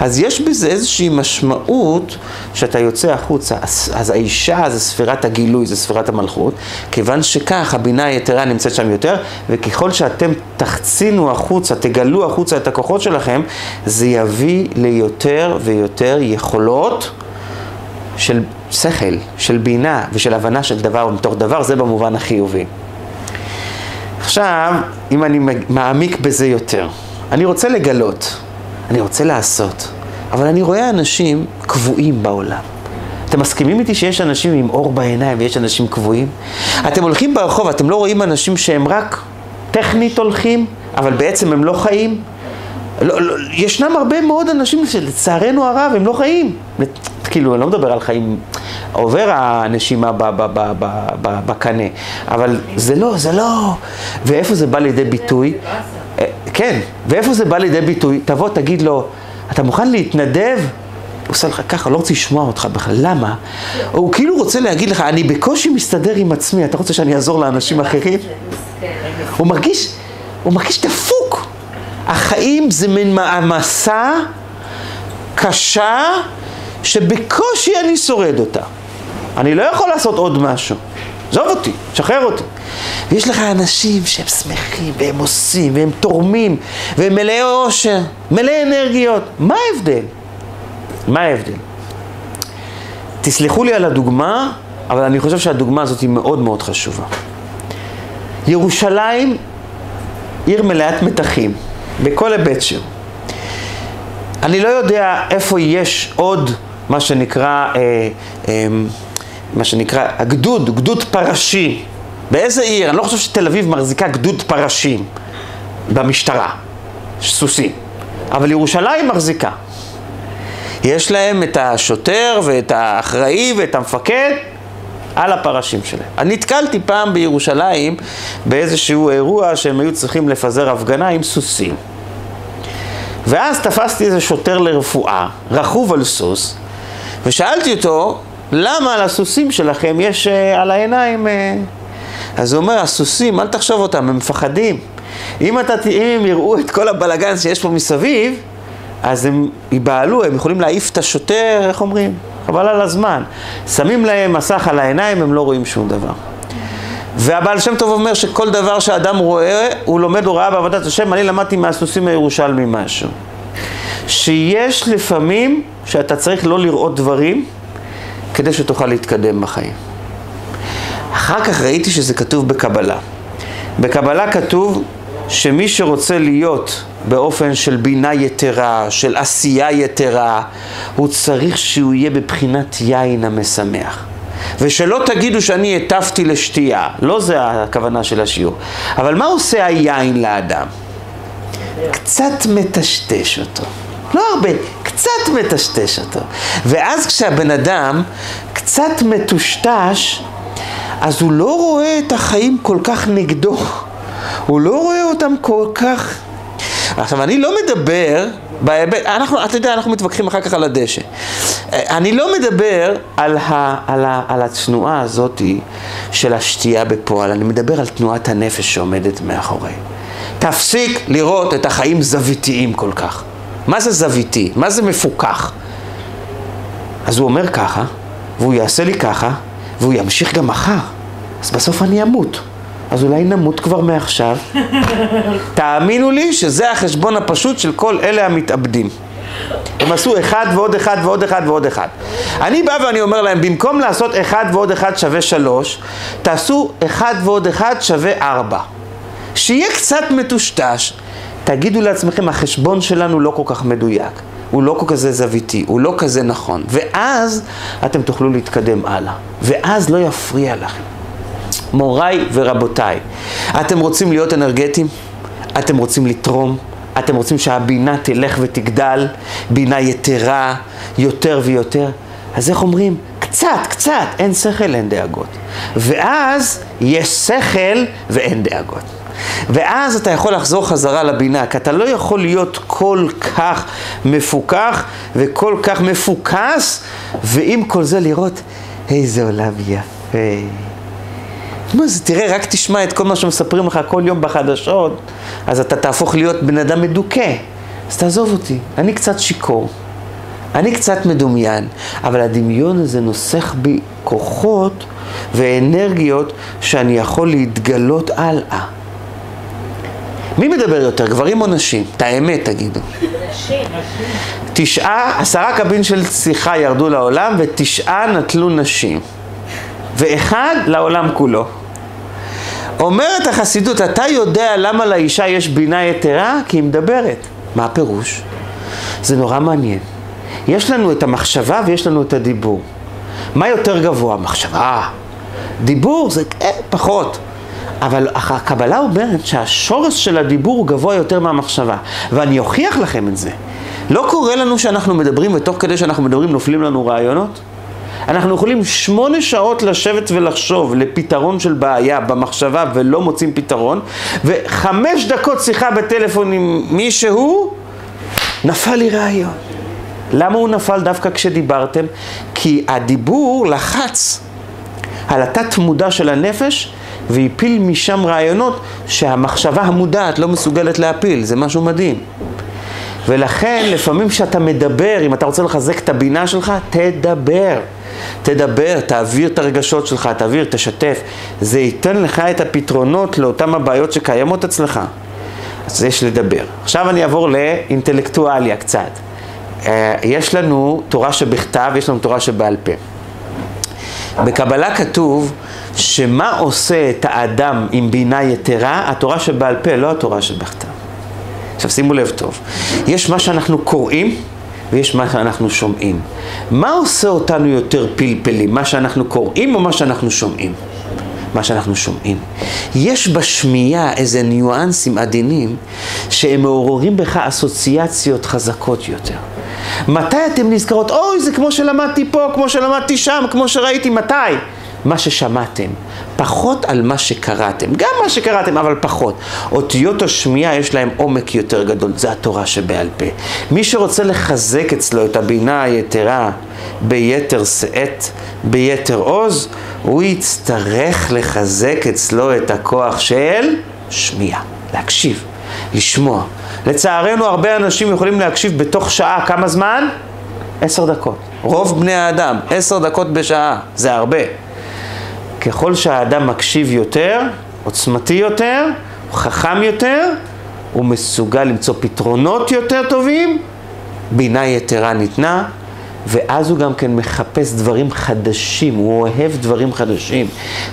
אז יש בזה איזושהי משמעות שאתה יוצא החוצה. אז, אז האישה זה ספירת הגילוי, זה ספירת המלכות, כיוון שכך הבינה היתרה נמצאת שם יותר, וככל שאתם תחצינו החוצה, תגלו החוצה את הכוחות שלכם, זה יביא ליותר ויותר יכולות של שכל, של בינה ושל הבנה של דבר מתוך דבר, זה במובן החיובי. עכשיו, אם אני מעמיק בזה יותר, אני רוצה לגלות, אני רוצה לעשות, אבל אני רואה אנשים קבועים בעולם. אתם מסכימים איתי שיש אנשים עם אור בעיניים ויש אנשים קבועים? אתם הולכים ברחוב, אתם לא רואים אנשים שהם רק טכנית הולכים, אבל בעצם הם לא חיים? לא, לא, ישנם הרבה מאוד אנשים שלצערנו הרב הם לא חיים. כאילו, אני לא מדבר על חיים, עובר הנשימה בקנה, אבל זה לא, זה לא. ואיפה זה בא לידי ביטוי? אה, כן, ואיפה זה בא לידי ביטוי? תבוא, תגיד לו, אתה מוכן להתנדב? הוא עושה לך ככה, לא רוצה לשמוע אותך בכלל, למה? הוא כאילו רוצה להגיד לך, אני בקושי מסתדר עם עצמי, אתה רוצה שאני אעזור לאנשים אחרים? הוא מרגיש, הוא מרגיש דפוק. החיים זה מין מעמסה קשה שבקושי אני שורד אותה. אני לא יכול לעשות עוד משהו. עזוב אותי, שחרר אותי. ויש לך אנשים שהם שמחים, והם עושים, והם תורמים, והם מלאי אושר, מלאי אנרגיות. מה ההבדל? מה ההבדל? תסלחו לי על הדוגמה, אבל אני חושב שהדוגמה הזאת היא מאוד מאוד חשובה. ירושלים, עיר מלאת מתחים, בכל היבט שהוא. אני לא יודע איפה יש עוד מה שנקרא, אה, אה, מה שנקרא, הגדוד, גדוד פרשי. באיזה עיר? אני לא חושב שתל אביב מחזיקה גדוד פרשים במשטרה, סוסים. אבל ירושלים מחזיקה. יש להם את השוטר ואת האחראי ואת המפקד על הפרשים שלהם. אני נתקלתי פעם בירושלים באיזשהו אירוע שהם היו צריכים לפזר הפגנה עם סוסים. ואז תפסתי איזה שוטר לרפואה, רכוב על סוס, ושאלתי אותו, למה על הסוסים שלכם יש uh, על העיניים... Uh... אז הוא אומר, הסוסים, אל תחשוב אותם, הם מפחדים. אם, אתה, אם הם יראו את כל הבלגן שיש פה מסביב, אז הם ייבהלו, הם יכולים להעיף את השוטר, איך אומרים? חבל על הזמן. שמים להם מסך על העיניים, הם לא רואים שום דבר. והבעל שם טוב אומר שכל דבר שאדם רואה, הוא לומד הוראה בעבודת השם. אני למדתי מהסוסים הירושלמי משהו. שיש לפעמים שאתה צריך לא לראות דברים כדי שתוכל להתקדם בחיים. אחר כך ראיתי שזה כתוב בקבלה. בקבלה כתוב שמי שרוצה להיות באופן של בינה יתרה, של עשייה יתרה, הוא צריך שהוא יהיה בבחינת יין המשמח. ושלא תגידו שאני הטפתי לשתייה, לא זה הכוונה של השיעור. אבל מה עושה היין לאדם? קצת מטשטש אותו. לא הרבה, קצת מטשטש אותו. ואז כשהבן אדם קצת מטושטש, אז הוא לא רואה את החיים כל כך נגדו. הוא לא רואה אותם כל כך... עכשיו, אני לא מדבר בהיבט, אנחנו, אתה יודע, אנחנו מתווכחים אחר כך על הדשא. אני לא מדבר על, ה, על, ה, על התנועה הזאת של השתייה בפועל, אני מדבר על תנועת הנפש שעומדת מאחורי. תפסיק לראות את החיים זוויתיים כל כך. מה זה זוויתי? מה זה מפוקח? אז הוא אומר ככה, והוא יעשה לי ככה, והוא ימשיך גם מחר. אז בסוף אני אמות. אז אולי נמות כבר מעכשיו. תאמינו לי שזה החשבון הפשוט של כל אלה המתאבדים. הם עשו אחד ועוד אחד ועוד אחד ועוד אחד. אני בא ואני אומר להם, במקום לעשות אחד ועוד אחד שווה שלוש, תעשו אחד ועוד אחד שווה ארבע. שיהיה קצת מטושטש, תגידו לעצמכם, החשבון שלנו לא כל כך מדויק. הוא לא כל כזה זוויתי, הוא לא כזה נכון. ואז אתם תוכלו להתקדם הלאה. ואז לא יפריע לכם. מוריי ורבותיי, אתם רוצים להיות אנרגטיים? אתם רוצים לתרום? אתם רוצים שהבינה תלך ותגדל? בינה יתרה יותר ויותר? אז איך אומרים? קצת, קצת, אין שכל, אין דאגות. ואז יש שכל ואין דאגות. ואז אתה יכול לחזור חזרה לבינה, כי אתה לא יכול להיות כל כך מפוקח וכל כך מפוקס, ועם כל זה לראות איזה עולם יפה. מה זה, תראה, רק תשמע את כל מה שמספרים לך כל יום בחדשות, אז אתה תהפוך להיות בן אדם מדוכא. אז תעזוב אותי, אני קצת שיכור. אני קצת מדומיין, אבל הדמיון הזה נוסח בי כוחות ואנרגיות שאני יכול להתגלות הלאה. מי מדבר יותר, גברים או נשים? את האמת תגידו. נשים. תשעה, עשרה קבין של שיחה ירדו לעולם ותשעה נטלו נשים. ואחד לעולם כולו. אומרת החסידות, אתה יודע למה לאישה יש בינה יתרה? כי היא מדברת. מה הפירוש? זה נורא מעניין. יש לנו את המחשבה ויש לנו את הדיבור. מה יותר גבוה? מחשבה. דיבור זה אה, פחות. אבל הקבלה אומרת שהשורש של הדיבור הוא גבוה יותר מהמחשבה. ואני אוכיח לכם את זה. לא קורה לנו שאנחנו מדברים ותוך כדי שאנחנו מדברים נופלים לנו רעיונות? אנחנו יכולים שמונה שעות לשבת ולחשוב לפתרון של בעיה במחשבה ולא מוצאים פתרון, וחמש דקות שיחה בטלפון עם מישהו, נפל לי רעיון. למה הוא נפל דווקא כשדיברתם? כי הדיבור לחץ על התת מודע של הנפש והפיל משם רעיונות שהמחשבה המודעת לא מסוגלת להפיל, זה משהו מדהים. ולכן לפעמים כשאתה מדבר, אם אתה רוצה לחזק את הבינה שלך, תדבר. תדבר, תעביר את הרגשות שלך, תעביר, תשתף. זה ייתן לך את הפתרונות לאותן הבעיות שקיימות אצלך. אז יש לדבר. עכשיו אני אעבור לאינטלקטואליה קצת. אה, יש לנו תורה שבכתב, יש לנו תורה שבעל פה. בקבלה כתוב שמה עושה את האדם עם בינה יתרה? התורה שבעל פה, לא התורה שבכתב. עכשיו שימו לב טוב, יש מה שאנחנו קוראים ויש מה שאנחנו שומעים. מה עושה אותנו יותר פלפלים, מה שאנחנו קוראים או מה שאנחנו שומעים? מה שאנחנו שומעים. יש בשמיעה איזה ניואנסים עדינים שהם מעוררים בך אסוציאציות חזקות יותר. מתי אתם נזכרות, אוי, זה כמו שלמדתי פה, כמו שלמדתי שם, כמו שראיתי, מתי? מה ששמעתם, פחות על מה שקראתם, גם מה שקראתם, אבל פחות. אותיות השמיעה יש להם עומק יותר גדול, זה התורה שבעל פה. מי שרוצה לחזק אצלו את הבינה היתרה ביתר שאת, ביתר עוז, הוא יצטרך לחזק אצלו את הכוח של שמיעה, להקשיב, לשמוע. לצערנו הרבה אנשים יכולים להקשיב בתוך שעה, כמה זמן? עשר דקות. רוב בני האדם, עשר דקות בשעה, זה הרבה. ככל שהאדם מקשיב יותר, עוצמתי יותר, חכם יותר, הוא מסוגל למצוא פתרונות יותר טובים, בינה יתרה ניתנה, ואז הוא גם כן מחפש דברים חדשים, הוא אוהב דברים חדשים.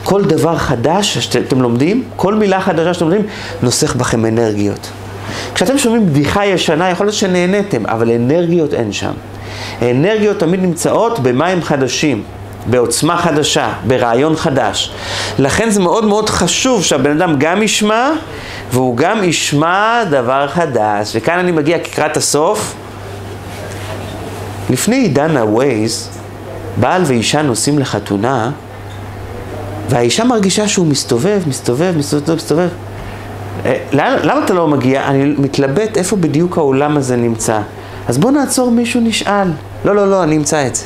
כל דבר חדש שאתם לומדים, כל מילה חדשה שאתם לומדים, נוסח בכם אנרגיות. כשאתם שומעים בדיחה ישנה, יכול להיות שנהניתם, אבל אנרגיות אין שם. אנרגיות תמיד נמצאות במים חדשים. בעוצמה חדשה, ברעיון חדש. לכן זה מאוד מאוד חשוב שהבן אדם גם ישמע, והוא גם ישמע דבר חדש. וכאן אני מגיע לקראת הסוף. לפני עידן ה-Waze, בעל ואישה נוסעים לחתונה, והאישה מרגישה שהוא מסתובב, מסתובב, מסתובב, מסתובב. אה, למה אתה לא מגיע? אני מתלבט איפה בדיוק העולם הזה נמצא. אז בוא נעצור, מישהו נשאל. לא, לא, לא, אני אמצא את זה.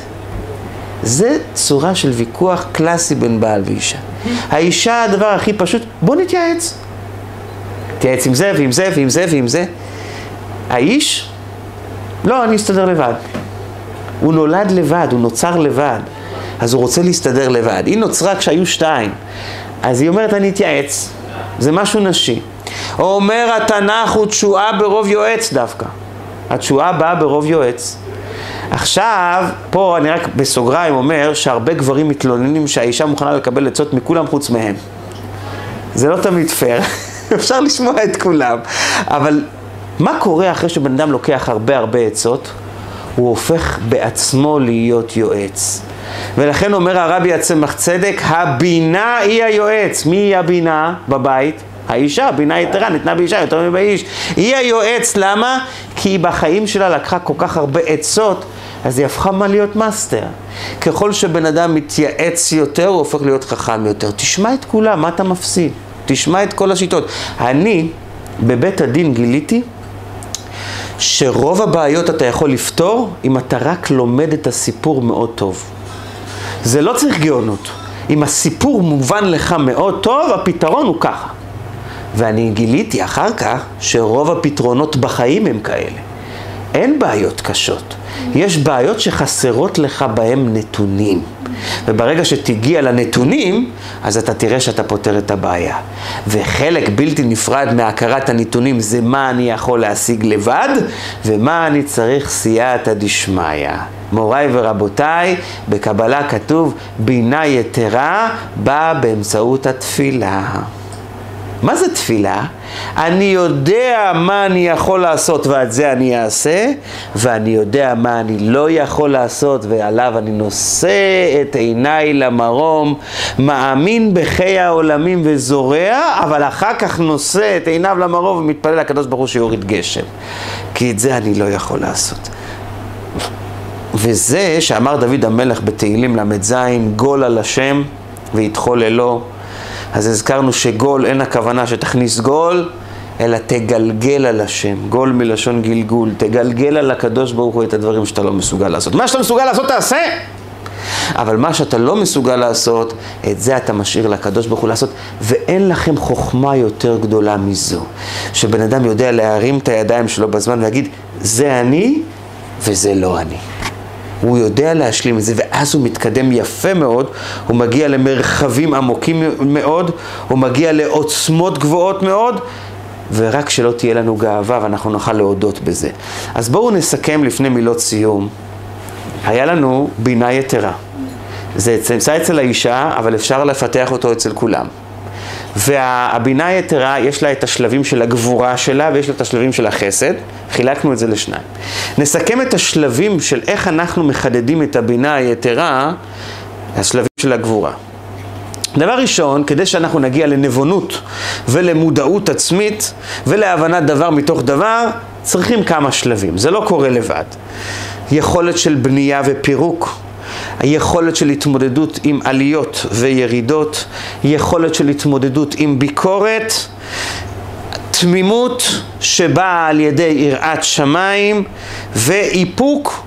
זה צורה של ויכוח קלאסי בין בעל ואישה. האישה, הדבר הכי פשוט, בוא נתייעץ. נתייעץ עם זה ועם זה ועם זה ועם זה. האיש, לא, אני אסתדר לבד. הוא נולד לבד, הוא נוצר לבד. אז הוא רוצה להסתדר לבד. היא נוצרה כשהיו שתיים. אז היא אומרת, אני אתייעץ. זה משהו נשי. או אומר התנ"ך הוא תשועה ברוב יועץ דווקא. התשועה באה ברוב יועץ. עכשיו, פה אני רק בסוגריים אומר שהרבה גברים מתלוננים שהאישה מוכנה לקבל עצות מכולם חוץ מהם. זה לא תמיד פייר, אפשר לשמוע את כולם. אבל מה קורה אחרי שבן אדם לוקח הרבה הרבה עצות? הוא הופך בעצמו להיות יועץ. ולכן אומר הרבי הצמח צדק, הבינה היא היועץ. מי היא הבינה בבית? האישה, בינה יתרה, ניתנה באישה יותר מבאיש. היא היועץ, למה? כי היא בחיים שלה לקחה כל כך הרבה עצות, אז היא הפכה מה להיות מאסטר. ככל שבן אדם מתייעץ יותר, הוא הופך להיות חכם יותר. תשמע את כולם, מה אתה מפסיד? תשמע את כל השיטות. אני, בבית הדין גיליתי שרוב הבעיות אתה יכול לפתור אם אתה רק לומד את הסיפור מאוד טוב. זה לא צריך גאונות. אם הסיפור מובן לך מאוד טוב, הפתרון הוא ככה. ואני גיליתי אחר כך שרוב הפתרונות בחיים הם כאלה. אין בעיות קשות. יש בעיות שחסרות לך בהם נתונים. וברגע שתגיע לנתונים, אז אתה תראה שאתה פותר את הבעיה. וחלק בלתי נפרד מהכרת הנתונים זה מה אני יכול להשיג לבד, ומה אני צריך סייעתא דשמיא. מוריי ורבותיי, בקבלה כתוב בינה יתרה באה באמצעות התפילה. מה זה תפילה? אני יודע מה אני יכול לעשות ואת זה אני אעשה, ואני יודע מה אני לא יכול לעשות ועליו אני נושא את עיניי למרום, מאמין בחיי העולמים וזורע, אבל אחר כך נושא את עיניו למרום ומתפלל לקדוש ברוך הוא שיוריד גשם. כי את זה אני לא יכול לעשות. וזה שאמר דוד המלך בתהילים ל"ז, גול על השם ויתחוללו אז הזכרנו שגול, אין הכוונה שתכניס גול, אלא תגלגל על השם. גול מלשון גלגול. תגלגל על הקדוש ברוך הוא את הדברים שאתה לא מסוגל לעשות. מה שאתה מסוגל לעשות תעשה! אבל מה שאתה לא מסוגל לעשות, את זה אתה משאיר לקדוש ברוך הוא לעשות, ואין לכם חוכמה יותר גדולה מזו. שבן אדם יודע להרים את הידיים שלו בזמן ולהגיד, זה אני וזה לא אני. הוא יודע להשלים את זה, ואז הוא מתקדם יפה מאוד, הוא מגיע למרחבים עמוקים מאוד, הוא מגיע לעוצמות גבוהות מאוד, ורק שלא תהיה לנו גאווה ואנחנו נוכל להודות בזה. אז בואו נסכם לפני מילות סיום. היה לנו בינה יתרה. זה נמצא אצל האישה, אבל אפשר לפתח אותו אצל כולם. והבינה היתרה, יש לה את השלבים של הגבורה שלה ויש לה את השלבים של החסד. חילקנו את זה לשניים. נסכם את השלבים של איך אנחנו מחדדים את הבינה היתרה, השלבים של הגבורה. דבר ראשון, כדי שאנחנו נגיע לנבונות ולמודעות עצמית ולהבנת דבר מתוך דבר, צריכים כמה שלבים. זה לא קורה לבד. יכולת של בנייה ופירוק, היכולת של התמודדות עם עליות וירידות, יכולת של התמודדות עם ביקורת, תמימות שבאה על ידי יראת שמיים ואיפוק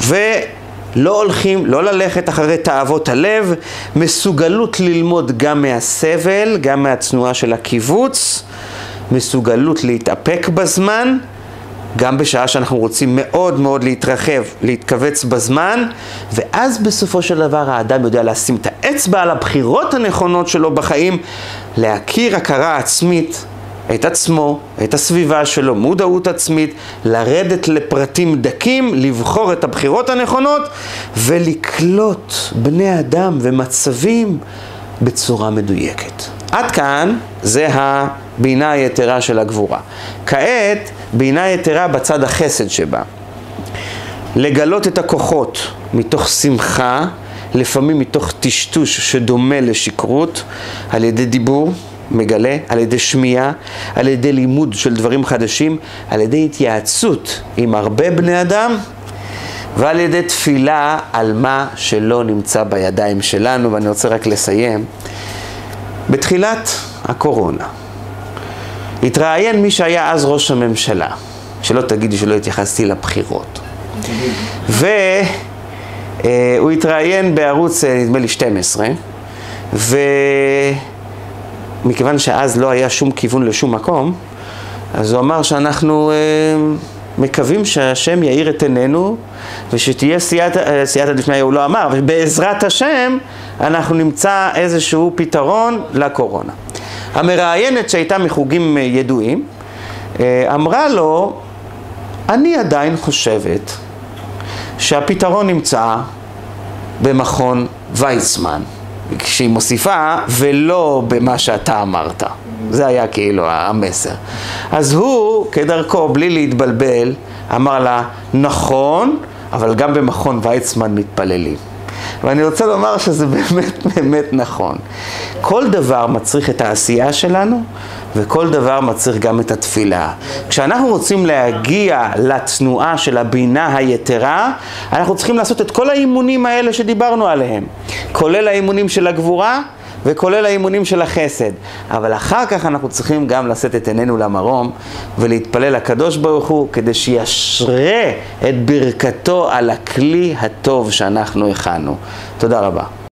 ולא הולכים, לא ללכת אחרי תאוות הלב, מסוגלות ללמוד גם מהסבל, גם מהצנועה של הקיבוץ, מסוגלות להתאפק בזמן גם בשעה שאנחנו רוצים מאוד מאוד להתרחב, להתכווץ בזמן, ואז בסופו של דבר האדם יודע לשים את האצבע על הבחירות הנכונות שלו בחיים, להכיר הכרה עצמית, את עצמו, את הסביבה שלו, מודעות עצמית, לרדת לפרטים דקים, לבחור את הבחירות הנכונות ולקלוט בני אדם ומצבים בצורה מדויקת. עד כאן זה הבינה היתרה של הגבורה. כעת, בינה יתרה בצד החסד שבה. לגלות את הכוחות מתוך שמחה, לפעמים מתוך טשטוש שדומה לשכרות, על ידי דיבור, מגלה, על ידי שמיעה, על ידי לימוד של דברים חדשים, על ידי התייעצות עם הרבה בני אדם, ועל ידי תפילה על מה שלא נמצא בידיים שלנו, ואני רוצה רק לסיים. בתחילת הקורונה, התראיין מי שהיה אז ראש הממשלה, שלא תגידי שלא התייחסתי לבחירות. והוא התראיין בערוץ, אה, נדמה לי, 12, ומכיוון שאז לא היה שום כיוון לשום מקום, אז הוא אמר שאנחנו אה, מקווים שהשם יאיר את עינינו ושתהיה סייעתא סייעת דשמיא, הוא לא אמר, ובעזרת השם אנחנו נמצא איזשהו פתרון לקורונה. המראיינת שהייתה מחוגים ידועים, אה, אמרה לו, אני עדיין חושבת שהפתרון נמצא במכון ויצמן, כשהיא מוסיפה, ולא במה שאתה אמרת. זה היה כאילו המסר. אז הוא, כדרכו, בלי להתבלבל, אמר לה, נכון, אבל גם במכון ויצמן מתפללים. ואני רוצה לומר שזה באמת באמת נכון. כל דבר מצריך את העשייה שלנו, וכל דבר מצריך גם את התפילה. כשאנחנו רוצים להגיע לתנועה של הבינה היתרה, אנחנו צריכים לעשות את כל האימונים האלה שדיברנו עליהם, כולל האימונים של הגבורה, וכולל האימונים של החסד. אבל אחר כך אנחנו צריכים גם לשאת את עינינו למרום ולהתפלל לקדוש ברוך הוא כדי שישרה את ברכתו על הכלי הטוב שאנחנו הכנו. תודה רבה.